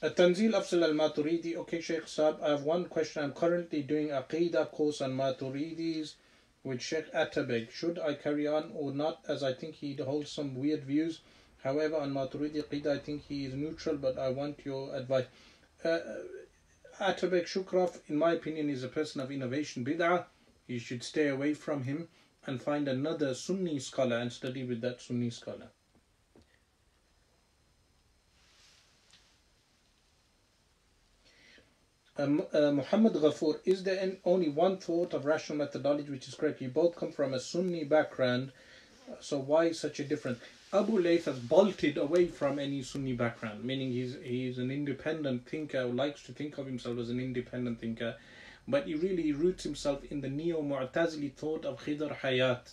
Tanzil Afzal al Maturidi. Okay, Sheikh Saab, I have one question. I'm currently doing a Aqidah course on Maturidis with Sheikh Atabeg. Should I carry on or not? As I think he holds some weird views. However, on Maturidi Aqidah, I think he is neutral, but I want your advice. Uh, Atabek Shukurov, in my opinion, is a person of innovation bid'ah. You should stay away from him and find another Sunni scholar and study with that Sunni scholar. Um, uh, Muhammad Ghafoor, is there only one thought of rational methodology which is correct? You both come from a Sunni background, so why such a difference? Abu Layth has bolted away from any Sunni background, meaning he's he's an independent thinker, who likes to think of himself as an independent thinker, but he really roots himself in the neo-Mu'tazili thought of Khidr Hayat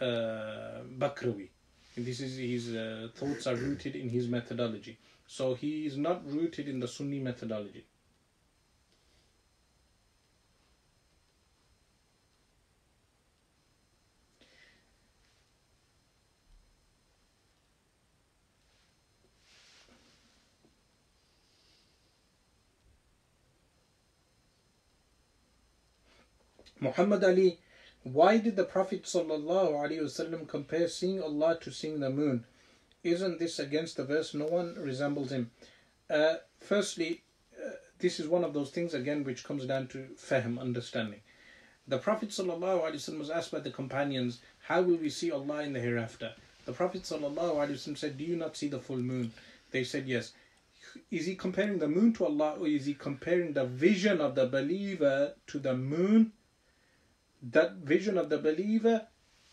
uh, Bakrawi. this is his uh, thoughts are rooted in his methodology. So he is not rooted in the Sunni methodology. Muhammad Ali, why did the Prophet ﷺ compare seeing Allah to seeing the moon? Isn't this against the verse, no one resembles him? Uh, firstly, uh, this is one of those things again which comes down to fahm, understanding. The Prophet ﷺ was asked by the companions, How will we see Allah in the hereafter? The Prophet ﷺ said, Do you not see the full moon? They said, Yes. Is he comparing the moon to Allah or is he comparing the vision of the believer to the moon? that vision of the believer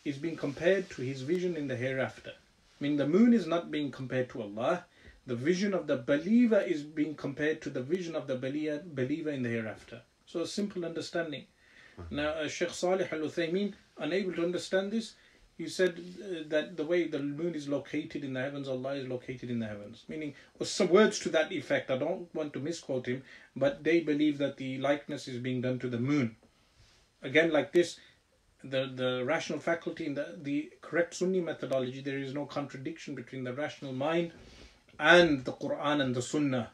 is being compared to his vision in the hereafter. I mean, the moon is not being compared to Allah. The vision of the believer is being compared to the vision of the believer in the hereafter. So, a simple understanding. Now, uh, Sheikh Salih Al Uthaymeen, unable to understand this, he said uh, that the way the moon is located in the heavens, Allah is located in the heavens. Meaning, or some words to that effect. I don't want to misquote him, but they believe that the likeness is being done to the moon again like this the, the rational faculty in the, the correct Sunni methodology, there is no contradiction between the rational mind and the Quran and the Sunnah.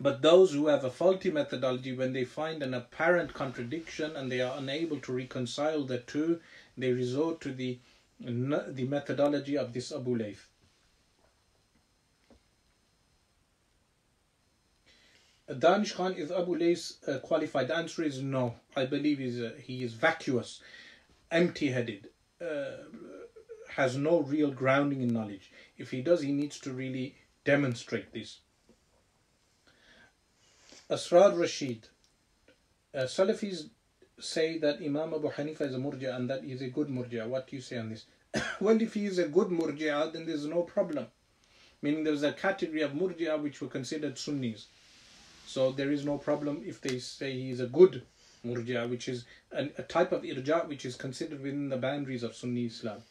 But those who have a faulty methodology, when they find an apparent contradiction and they are unable to reconcile the two, they resort to the, the methodology of this Abu Layth. Danish Khan is Abu Layth's uh, qualified? The answer is no. I believe he's, uh, he is vacuous, empty headed, uh, has no real grounding in knowledge. If he does, he needs to really demonstrate this. Asrar Rashid. Uh, Salafis say that Imam Abu Hanifa is a murja and that he is a good murja. What do you say on this? (coughs) well, if he is a good murja, then there's no problem. Meaning there's a category of murja which were considered Sunnis. So there is no problem if they say he is a good murja, which is an, a type of irja which is considered within the boundaries of Sunni Islam.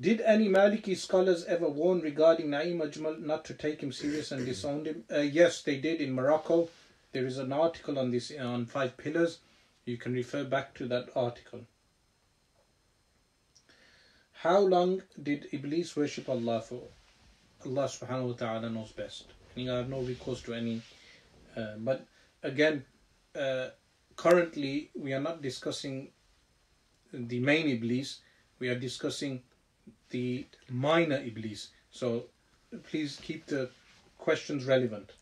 Did any Maliki scholars ever warn regarding Naim Ajmal not to take him serious and disown him? Uh, yes, they did in Morocco. There is an article on this on five pillars. You can refer back to that article. How long did Iblis worship Allah for? Allah subhanahu wa ta'ala knows best. And I have no recourse to any. Uh, but again, uh, currently we are not discussing the main Iblis. We are discussing the minor Iblis. So please keep the questions relevant.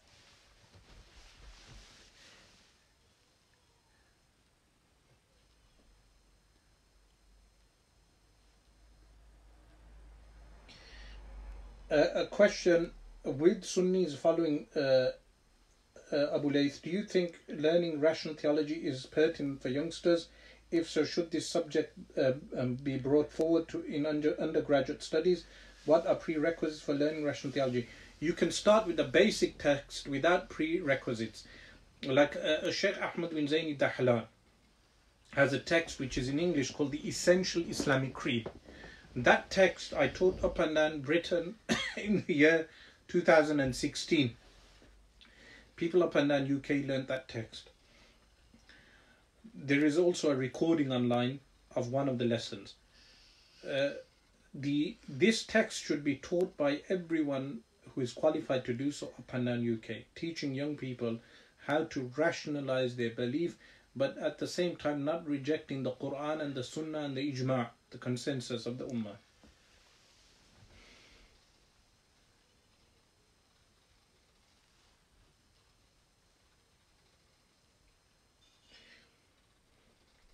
A question with Sunnis following uh, uh, Abu Layth, do you think learning rational theology is pertinent for youngsters? If so, should this subject uh, um, be brought forward to in under, undergraduate studies? What are prerequisites for learning rational theology? You can start with the basic text without prerequisites. Like uh, Sheikh Ahmad bin Zaini Dahlan has a text which is in English called the Essential Islamic Creed. That text I taught up and down Britain (coughs) in the year 2016. People up and down UK learned that text. There is also a recording online of one of the lessons. Uh, the this text should be taught by everyone who is qualified to do so up and down UK, teaching young people how to rationalize their belief, but at the same time not rejecting the Quran and the Sunnah and the Ijma' the consensus of the Ummah.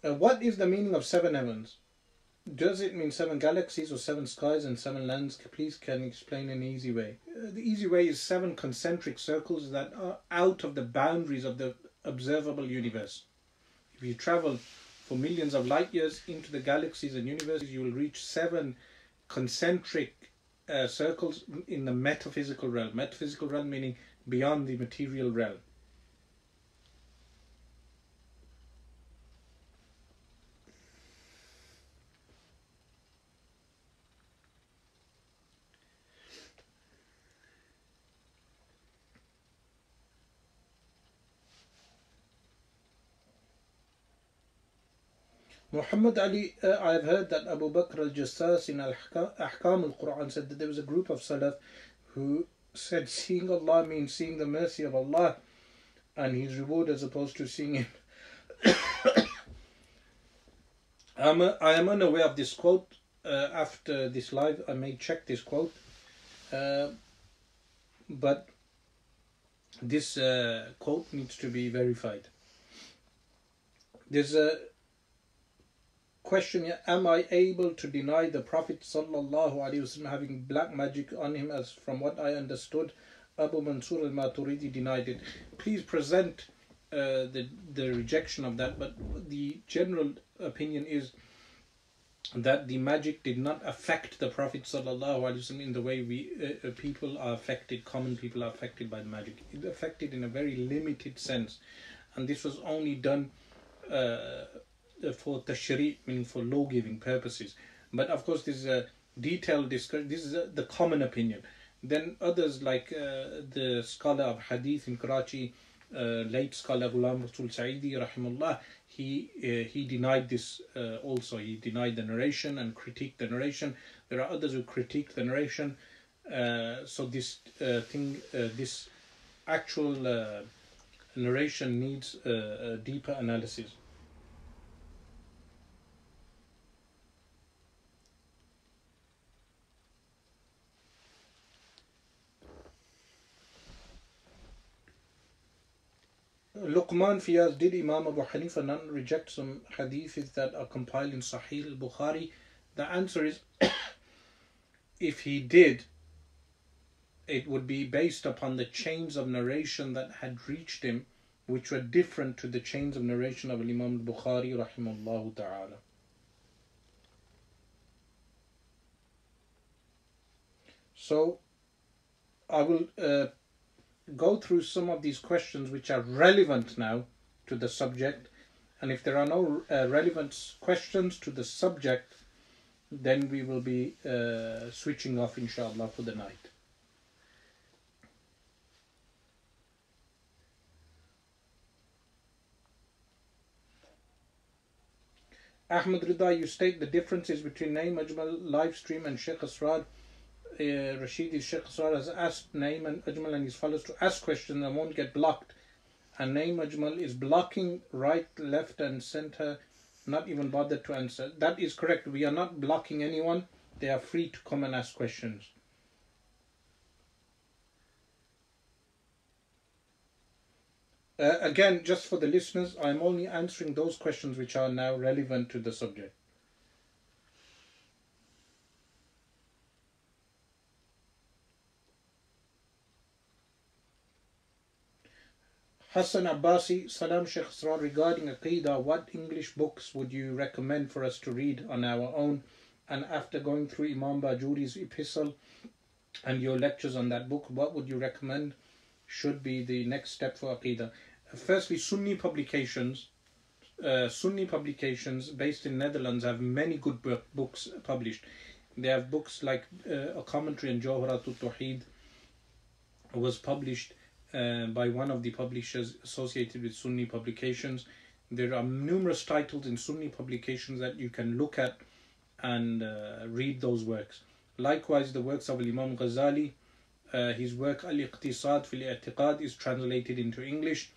Uh, what is the meaning of seven heavens? Does it mean seven galaxies or seven skies and seven lands? Please can explain in an easy way. Uh, the easy way is seven concentric circles that are out of the boundaries of the observable universe. If you travel for millions of light years into the galaxies and universes, you will reach seven concentric uh, circles in the metaphysical realm. Metaphysical realm meaning beyond the material realm. Muhammad Ali, uh, I've heard that Abu Bakr al Jassas in Al Ahkam al Quran said that there was a group of Salaf who said seeing Allah means seeing the mercy of Allah and His reward as opposed to seeing Him. (coughs) I'm am unaware of this quote. Uh, after this live, I may check this quote. Uh, but this uh, quote needs to be verified. There's a question am I able to deny the Prophet sallallahu alaihi wasallam having black magic on him as from what I understood Abu Mansur al-Maturidi denied it. Please present uh, the the rejection of that but the general opinion is that the magic did not affect the Prophet sallallahu alaihi wasallam in the way we uh, uh, people are affected common people are affected by the magic. It affected in a very limited sense and this was only done uh, for tashri, meaning for law giving purposes. But of course, this is a detailed discussion. This is a, the common opinion. Then others like uh, the scholar of Hadith in Karachi, uh, late scholar Ghulam Rasul Sa'idi, rahimullah, he uh, he denied this uh, also. He denied the narration and critiqued the narration. There are others who critique the narration. Uh, so this uh, thing, this actual narration needs a deeper analysis. Luqman Fiyaz, did Imam Abu Hanifa not reject some hadiths that are compiled in Sahih al-Bukhari? The answer is, (coughs) if he did, it would be based upon the chains of narration that had reached him, which were different to the chains of narration of Imam al-Bukhari rahimahullah ta'ala. So, I will uh, go through some of these questions which are relevant now to the subject. And if there are no uh, relevant questions to the subject, then we will be uh, switching off, inshallah, for the night. Ahmed Rida, you state the differences between Naim Ajmal live stream and Sheikh Asrad uh, Rashidi Sheikh Asrar has asked Naim and Ajmal and his followers to ask questions and won't get blocked. And Naim Ajmal is blocking right, left, and center, not even bothered to answer. That is correct. We are not blocking anyone. They are free to come and ask questions. Uh, again, just for the listeners, I'm only answering those questions which are now relevant to the subject. Hassan Abbasi, Salam Sheikh Asrar, regarding Aqidah, what English books would you recommend for us to read on our own? And after going through Imam Bajuri's epistle and your lectures on that book, what would you recommend should be the next step for Aqidah? Firstly, Sunni publications. Uh, Sunni publications based in Netherlands have many good book, books published. They have books like uh, a commentary on Jawharatul Tawheed was published uh, by one of the publishers associated with Sunni publications. There are numerous titles in Sunni publications that you can look at and uh, read those works. Likewise, the works of Imam Ghazali, uh, his work Al Iqtisad fil I'tiqad is translated into English.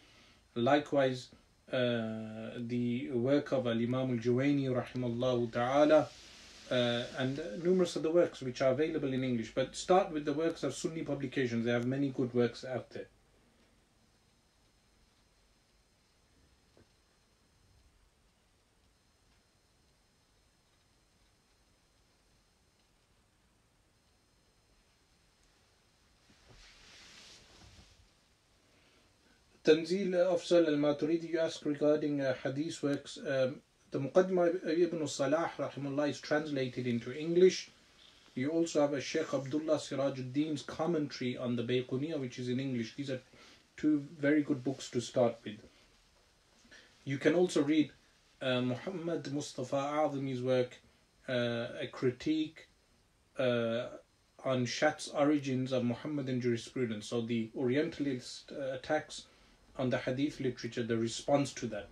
Likewise, uh, the work of Al Imam Al Juwayni, rahimallahu ta'ala, uh, and numerous other works which are available in English. But start with the works of Sunni publications, they have many good works out there. Tanzil Afzal al-Maturidi, you ask regarding uh, hadith works. Um, the Muqaddimah ibn Salah rahimullah is translated into English. You also have a Sheikh Abdullah Sirajuddin's commentary on the Bayquniya, which is in English. These are two very good books to start with. You can also read uh, Muhammad Mustafa Azmi's work, uh, a critique uh, on Schacht's origins of Muhammadan jurisprudence. So the Orientalist uh, attacks on the hadith literature, the response to that.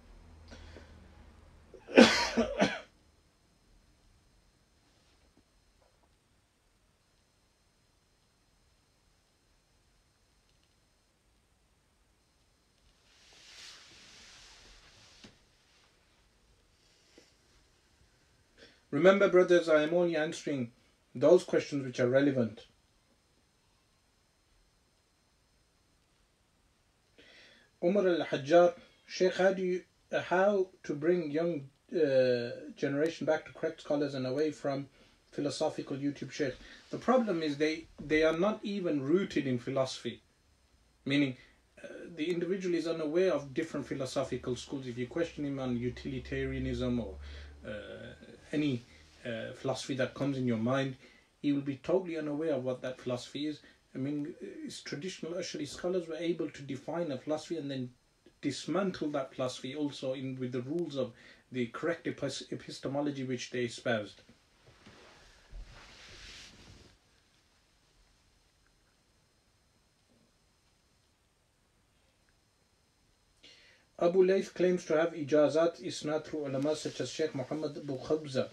Remember, brothers, I am only answering those questions which are relevant. Umar al-Hajjar, Sheikh, how do you, how to bring young uh, generation back to correct scholars and away from philosophical YouTube Sheikh? The problem is they they are not even rooted in philosophy, meaning uh, the individual is unaware of different philosophical schools. If you question him on utilitarianism or uh, any uh, philosophy that comes in your mind, he will be totally unaware of what that philosophy is I mean, traditional Ash'ari scholars were able to define a philosophy and then dismantle that philosophy also in with the rules of the correct epistemology which they espoused. Abu Layth claims to have ijazat isna through ulama such as Sheikh Muhammad Abu Khubza.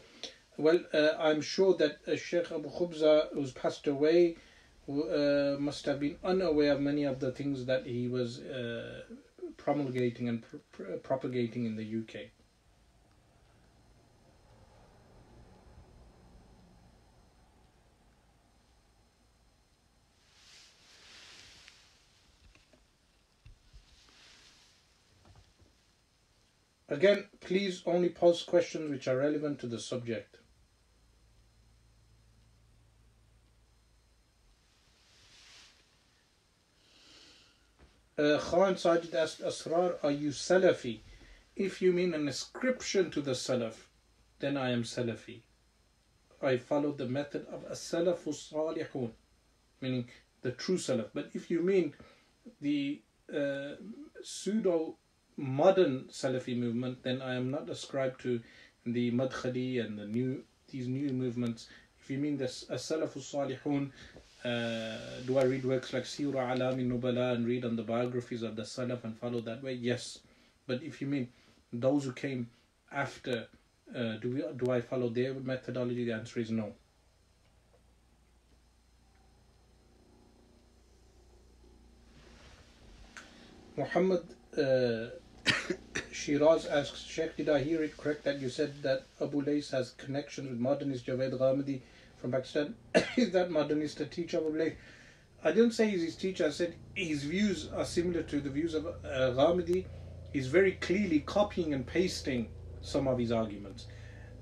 Well, uh, I'm sure that uh, Sheikh Abu Khubza, who's passed away, uh, must have been unaware of many of the things that he was uh, promulgating and pr- pr- propagating in the UK. Again, please only pose questions which are relevant to the subject. Uh, Khan Sajid asked Asrar, are you Salafi? If you mean an ascription to the Salaf, then I am Salafi. I follow the method of As-Salafu Salihun, meaning the true Salaf. But if you mean the uh, pseudo modern Salafi movement, then I am not ascribed to the Madkhali and the new these new movements. If you mean the As-Salafu Salihun, uh, do I read works like Siyar A'lam an-Nubala and read on the biographies of the Salaf and follow that way? Yes. But if you mean those who came after, uh, do we do I follow their methodology? The answer is no. Muhammad uh, (coughs) Shiraz asks, Sheikh, did I hear it correct that you said that Abu Layth has connections with modernist Javed Ghamidi from Pakistan? (coughs) is that modernist teacher of Abu Layth? I didn't say he's his teacher. I said his views are similar to the views of uh. He's very clearly copying and pasting some of his arguments.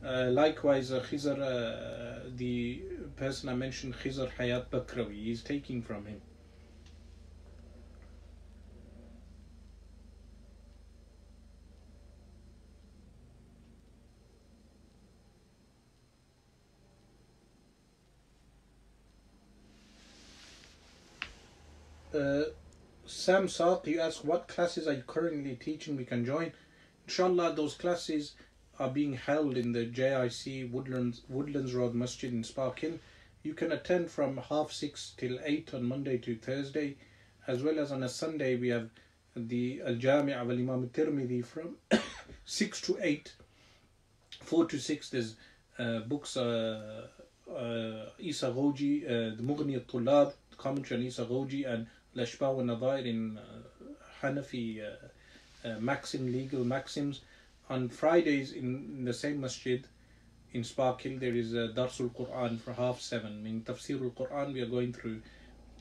Uh, likewise, uh, Khizr, uh, the person I mentioned, Khizr Hayat Bakrawi, he's taking from him. Uh, Sam Saaq, you ask what classes are you currently teaching we can join? Inshallah, those classes are being held in the JIC Woodlands Woodlands Road Masjid in Sparkhill. You can attend from half six till eight on Monday to Thursday, as well as on a Sunday we have the Al Jami' of Imam Tirmidhi from (coughs) six to eight. Four to six, there's uh, books. Uh, uh, Isa Ghoji, uh, the Mughni al Tulab, commentary on Isa Ghoji, and Wa Nadair in uh, Hanafi uh, uh, maxim, legal maxims. On Fridays in the same masjid in Sparkhill, there is a Darsul Quran for half seven. In Tafsir al Quran, we are going through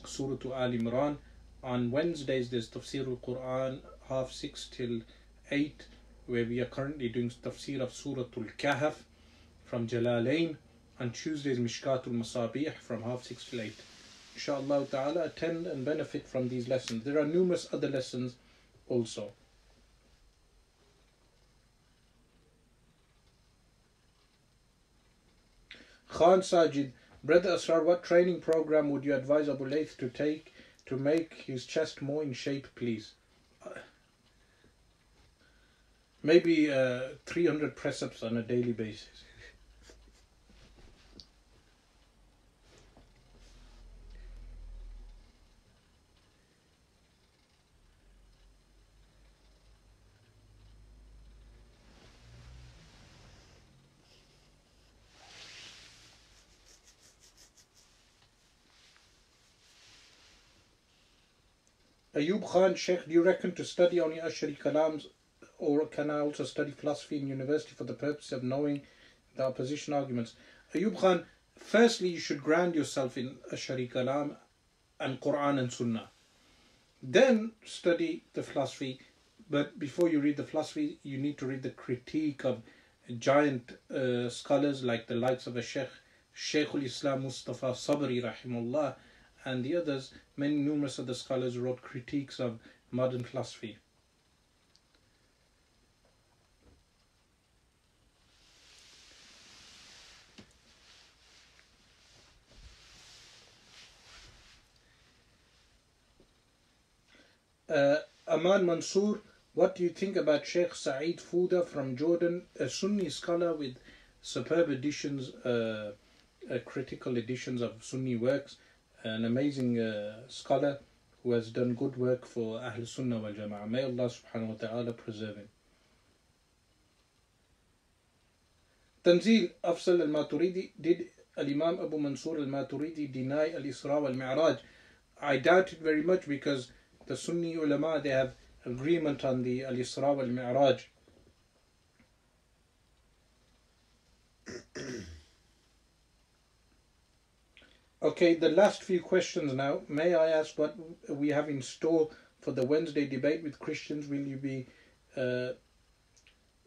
Surah Al Imran. On Wednesdays, there's Tafsir al Quran half six till eight, where we are currently doing Tafsir of Surah Al Kahf from Jalalain. On Tuesdays, Mishkatul Masabih from half six till eight inshallah ta'ala attend and benefit from these lessons. There are numerous other lessons also. Khan Sajid, Brother Asrar, what training program would you advise Abu Layth to take to make his chest more in shape, please? Maybe uh, 300 press ups on a daily basis. Ayub Khan, Sheikh, do you reckon to study only Ashari Kalams or can I also study philosophy in university for the purpose of knowing the opposition arguments? Ayub Khan, firstly, you should ground yourself in Ashari Kalam and Quran and Sunnah. Then study the philosophy, but before you read the philosophy, you need to read the critique of giant uh, scholars like the likes of a Sheikh, Sheikhul Islam Mustafa Sabri, rahimullah, and the others, many numerous other scholars wrote critiques of modern philosophy. Uh, Aman Mansour, what do you think about Sheikh Saeed Fouda from Jordan, a Sunni scholar with superb editions, uh, uh, critical editions of Sunni works? An amazing uh, scholar who has done good work for Ahl Sunnah wal Jama'ah. May Allah subhanahu wa ta'ala preserve him. Tanzil Afsal al-Maturidi did Al-Imam Abu Mansur al-Maturidi deny al-Isra wal-Mi'raj? I doubt it very much because the Sunni ulama they have agreement on the al-Isra wal-Mi'raj. Okay, the last few questions now. May I ask what we have in store for the Wednesday debate with Christians? Will you be uh,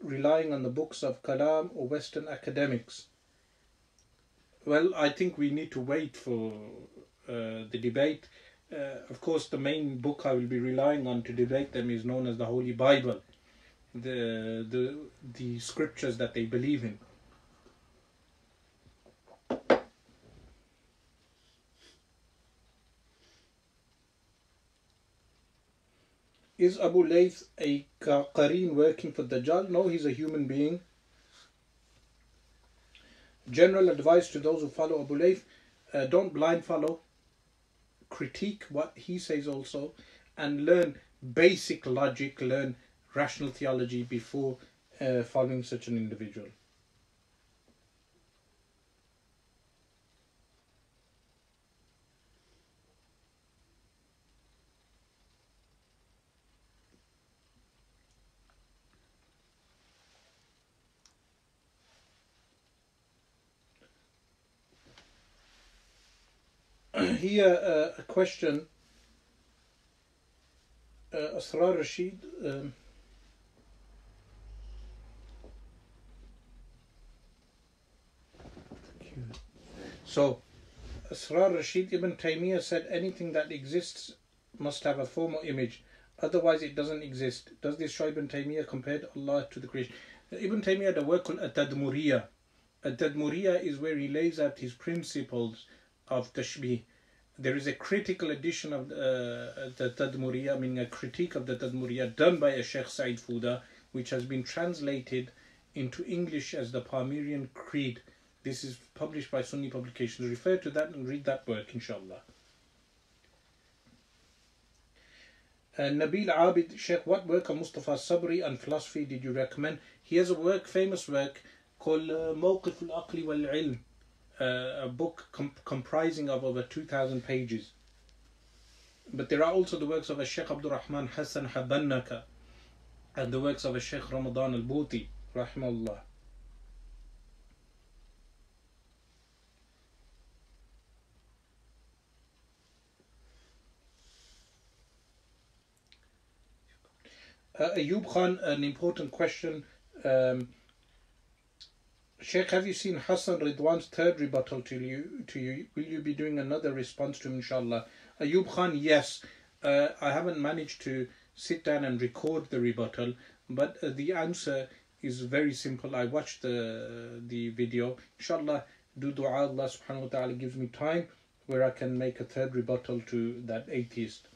relying on the books of Kalam or Western academics? Well, I think we need to wait for uh, the debate. Uh, of course, the main book I will be relying on to debate them is known as the Holy Bible, the the the scriptures that they believe in. Is Abu Layth a Qareen working for Dajjal? No, he's a human being. General advice to those who follow Abu Layth uh, don't blind follow, critique what he says also, and learn basic logic, learn rational theology before uh, following such an individual. Here uh, a question. Uh, Asrar Rashid. Um, so, Asrar Rashid Ibn Taymiyyah said anything that exists must have a form or image, otherwise it doesn't exist. Does this show Ibn Taymiyyah compared Allah to the creation? Ibn Taymiyyah a work called. At-Tadmuriyah is where he lays out his principles of tashbih there is a critical edition of uh, the Tadmuriyah, meaning a critique of the Tadmuriyah done by a Sheikh Said Fuda, which has been translated into English as the Palmyrian Creed. This is published by Sunni Publications. Refer to that and read that work, inshallah. Uh, Nabil Abid Sheikh, what work of Mustafa Sabri on philosophy did you recommend? He has a work, famous work, called uh, Mawqif al-Aqli wal-Ilm uh, a book com- comprising of over 2,000 pages. But there are also the works of a Sheikh Abdul Rahman Hassan Habannaka and the works of a Sheikh Ramadan al Buti, rahimahullah. Uh, Ayub Khan, an important question. Um, Sheikh, have you seen Hassan Ridwan's third rebuttal to you? To you, will you be doing another response to him, inshallah? Ayub Khan, yes. Uh, I haven't managed to sit down and record the rebuttal, but uh, the answer is very simple. I watched the the video. Inshallah, do dua. Allah Subhanahu wa Taala gives me time where I can make a third rebuttal to that atheist.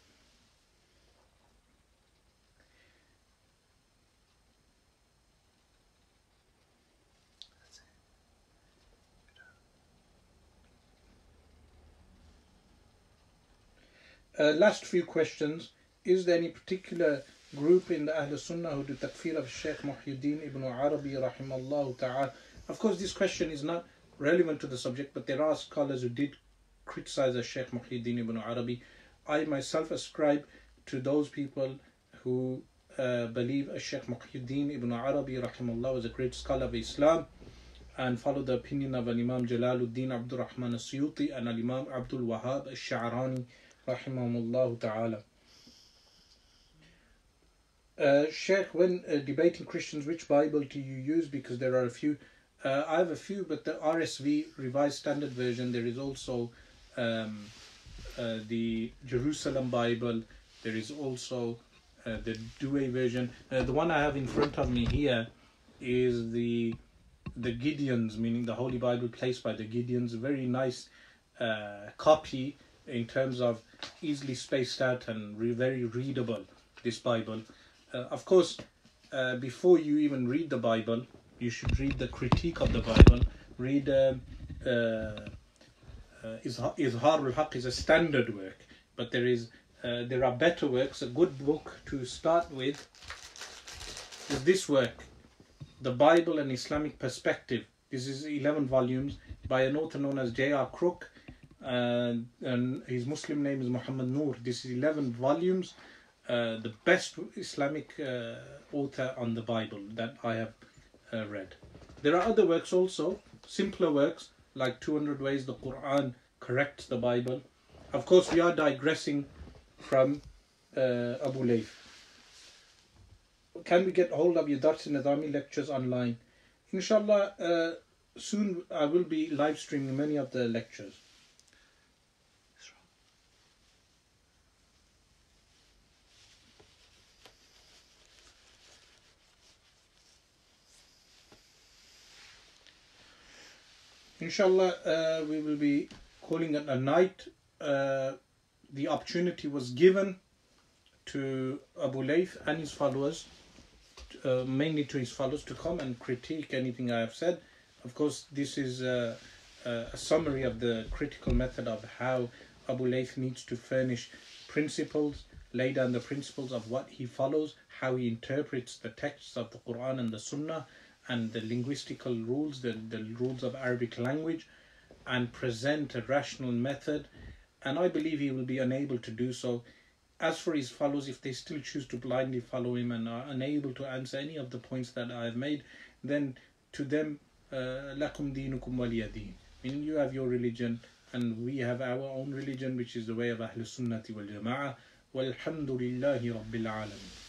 Uh, last few questions. Is there any particular group in the Ahl Sunnah who do takfir of Sheikh Muhyiddin ibn Arabi rahimallahu ta'ala? Of course, this question is not relevant to the subject, but there are scholars who did criticize Sheikh Muhyiddin ibn Arabi. I myself ascribe to those people who uh, believe Sheikh Muhyiddin ibn Arabi rahimahullah was a great scholar of Islam and follow the opinion of Imam Jalaluddin Abdul Rahman al-Suyuti and an Imam Abdul Wahab al-Sha'rani rahimahumullah ta'ala. Uh, Sheikh, when uh, debating Christians, which Bible do you use? Because there are a few. Uh, I have a few, but the RSV, Revised Standard Version, there is also um, uh, the Jerusalem Bible, there is also uh, the Douay version. Uh, the one I have in front of me here is the the Gideons, meaning the Holy Bible placed by the Gideons. Very nice copy in terms of easily spaced out and re- very readable. This Bible, uh, of course, uh, before you even read the Bible, you should read the critique of the Bible. Read um, uh, uh, Izhar al Haq is a standard work, but there is uh, there are better works. A good book to start with is this work, The Bible and Islamic Perspective. This is 11 volumes by an author known as J.R. Crook, and, and his Muslim name is Muhammad Noor. This is 11 volumes, uh, the best Islamic uh, author on the Bible that I have uh, read. There are other works also, simpler works like 200 Ways the Quran corrects the Bible. Of course, we are digressing from uh, Abu Layth. Can we get hold of your Dars Nizami lectures online? Inshallah, uh, soon I will be live streaming many of the lectures. Inshallah, uh, we will be calling it a night. Uh, the opportunity was given to Abu Layth and his followers, uh, mainly to his followers, to come and critique anything I have said. Of course, this is a, a summary of the critical method of how Abu Layth needs to furnish principles, lay down the principles of what he follows, how he interprets the texts of the Quran and the Sunnah, and the linguistical rules, the, the rules of Arabic language, and present a rational method. And I believe he will be unable to do so. As for his followers, if they still choose to blindly follow him and are unable to answer any of the points that I have made, then to them, uh, lakum dinukum waliyadin. Meaning you have your religion and we have our own religion, which is the way of Ahlul Sunnati wal Jama'ah. Walhamdulillahi Rabbil Alamin.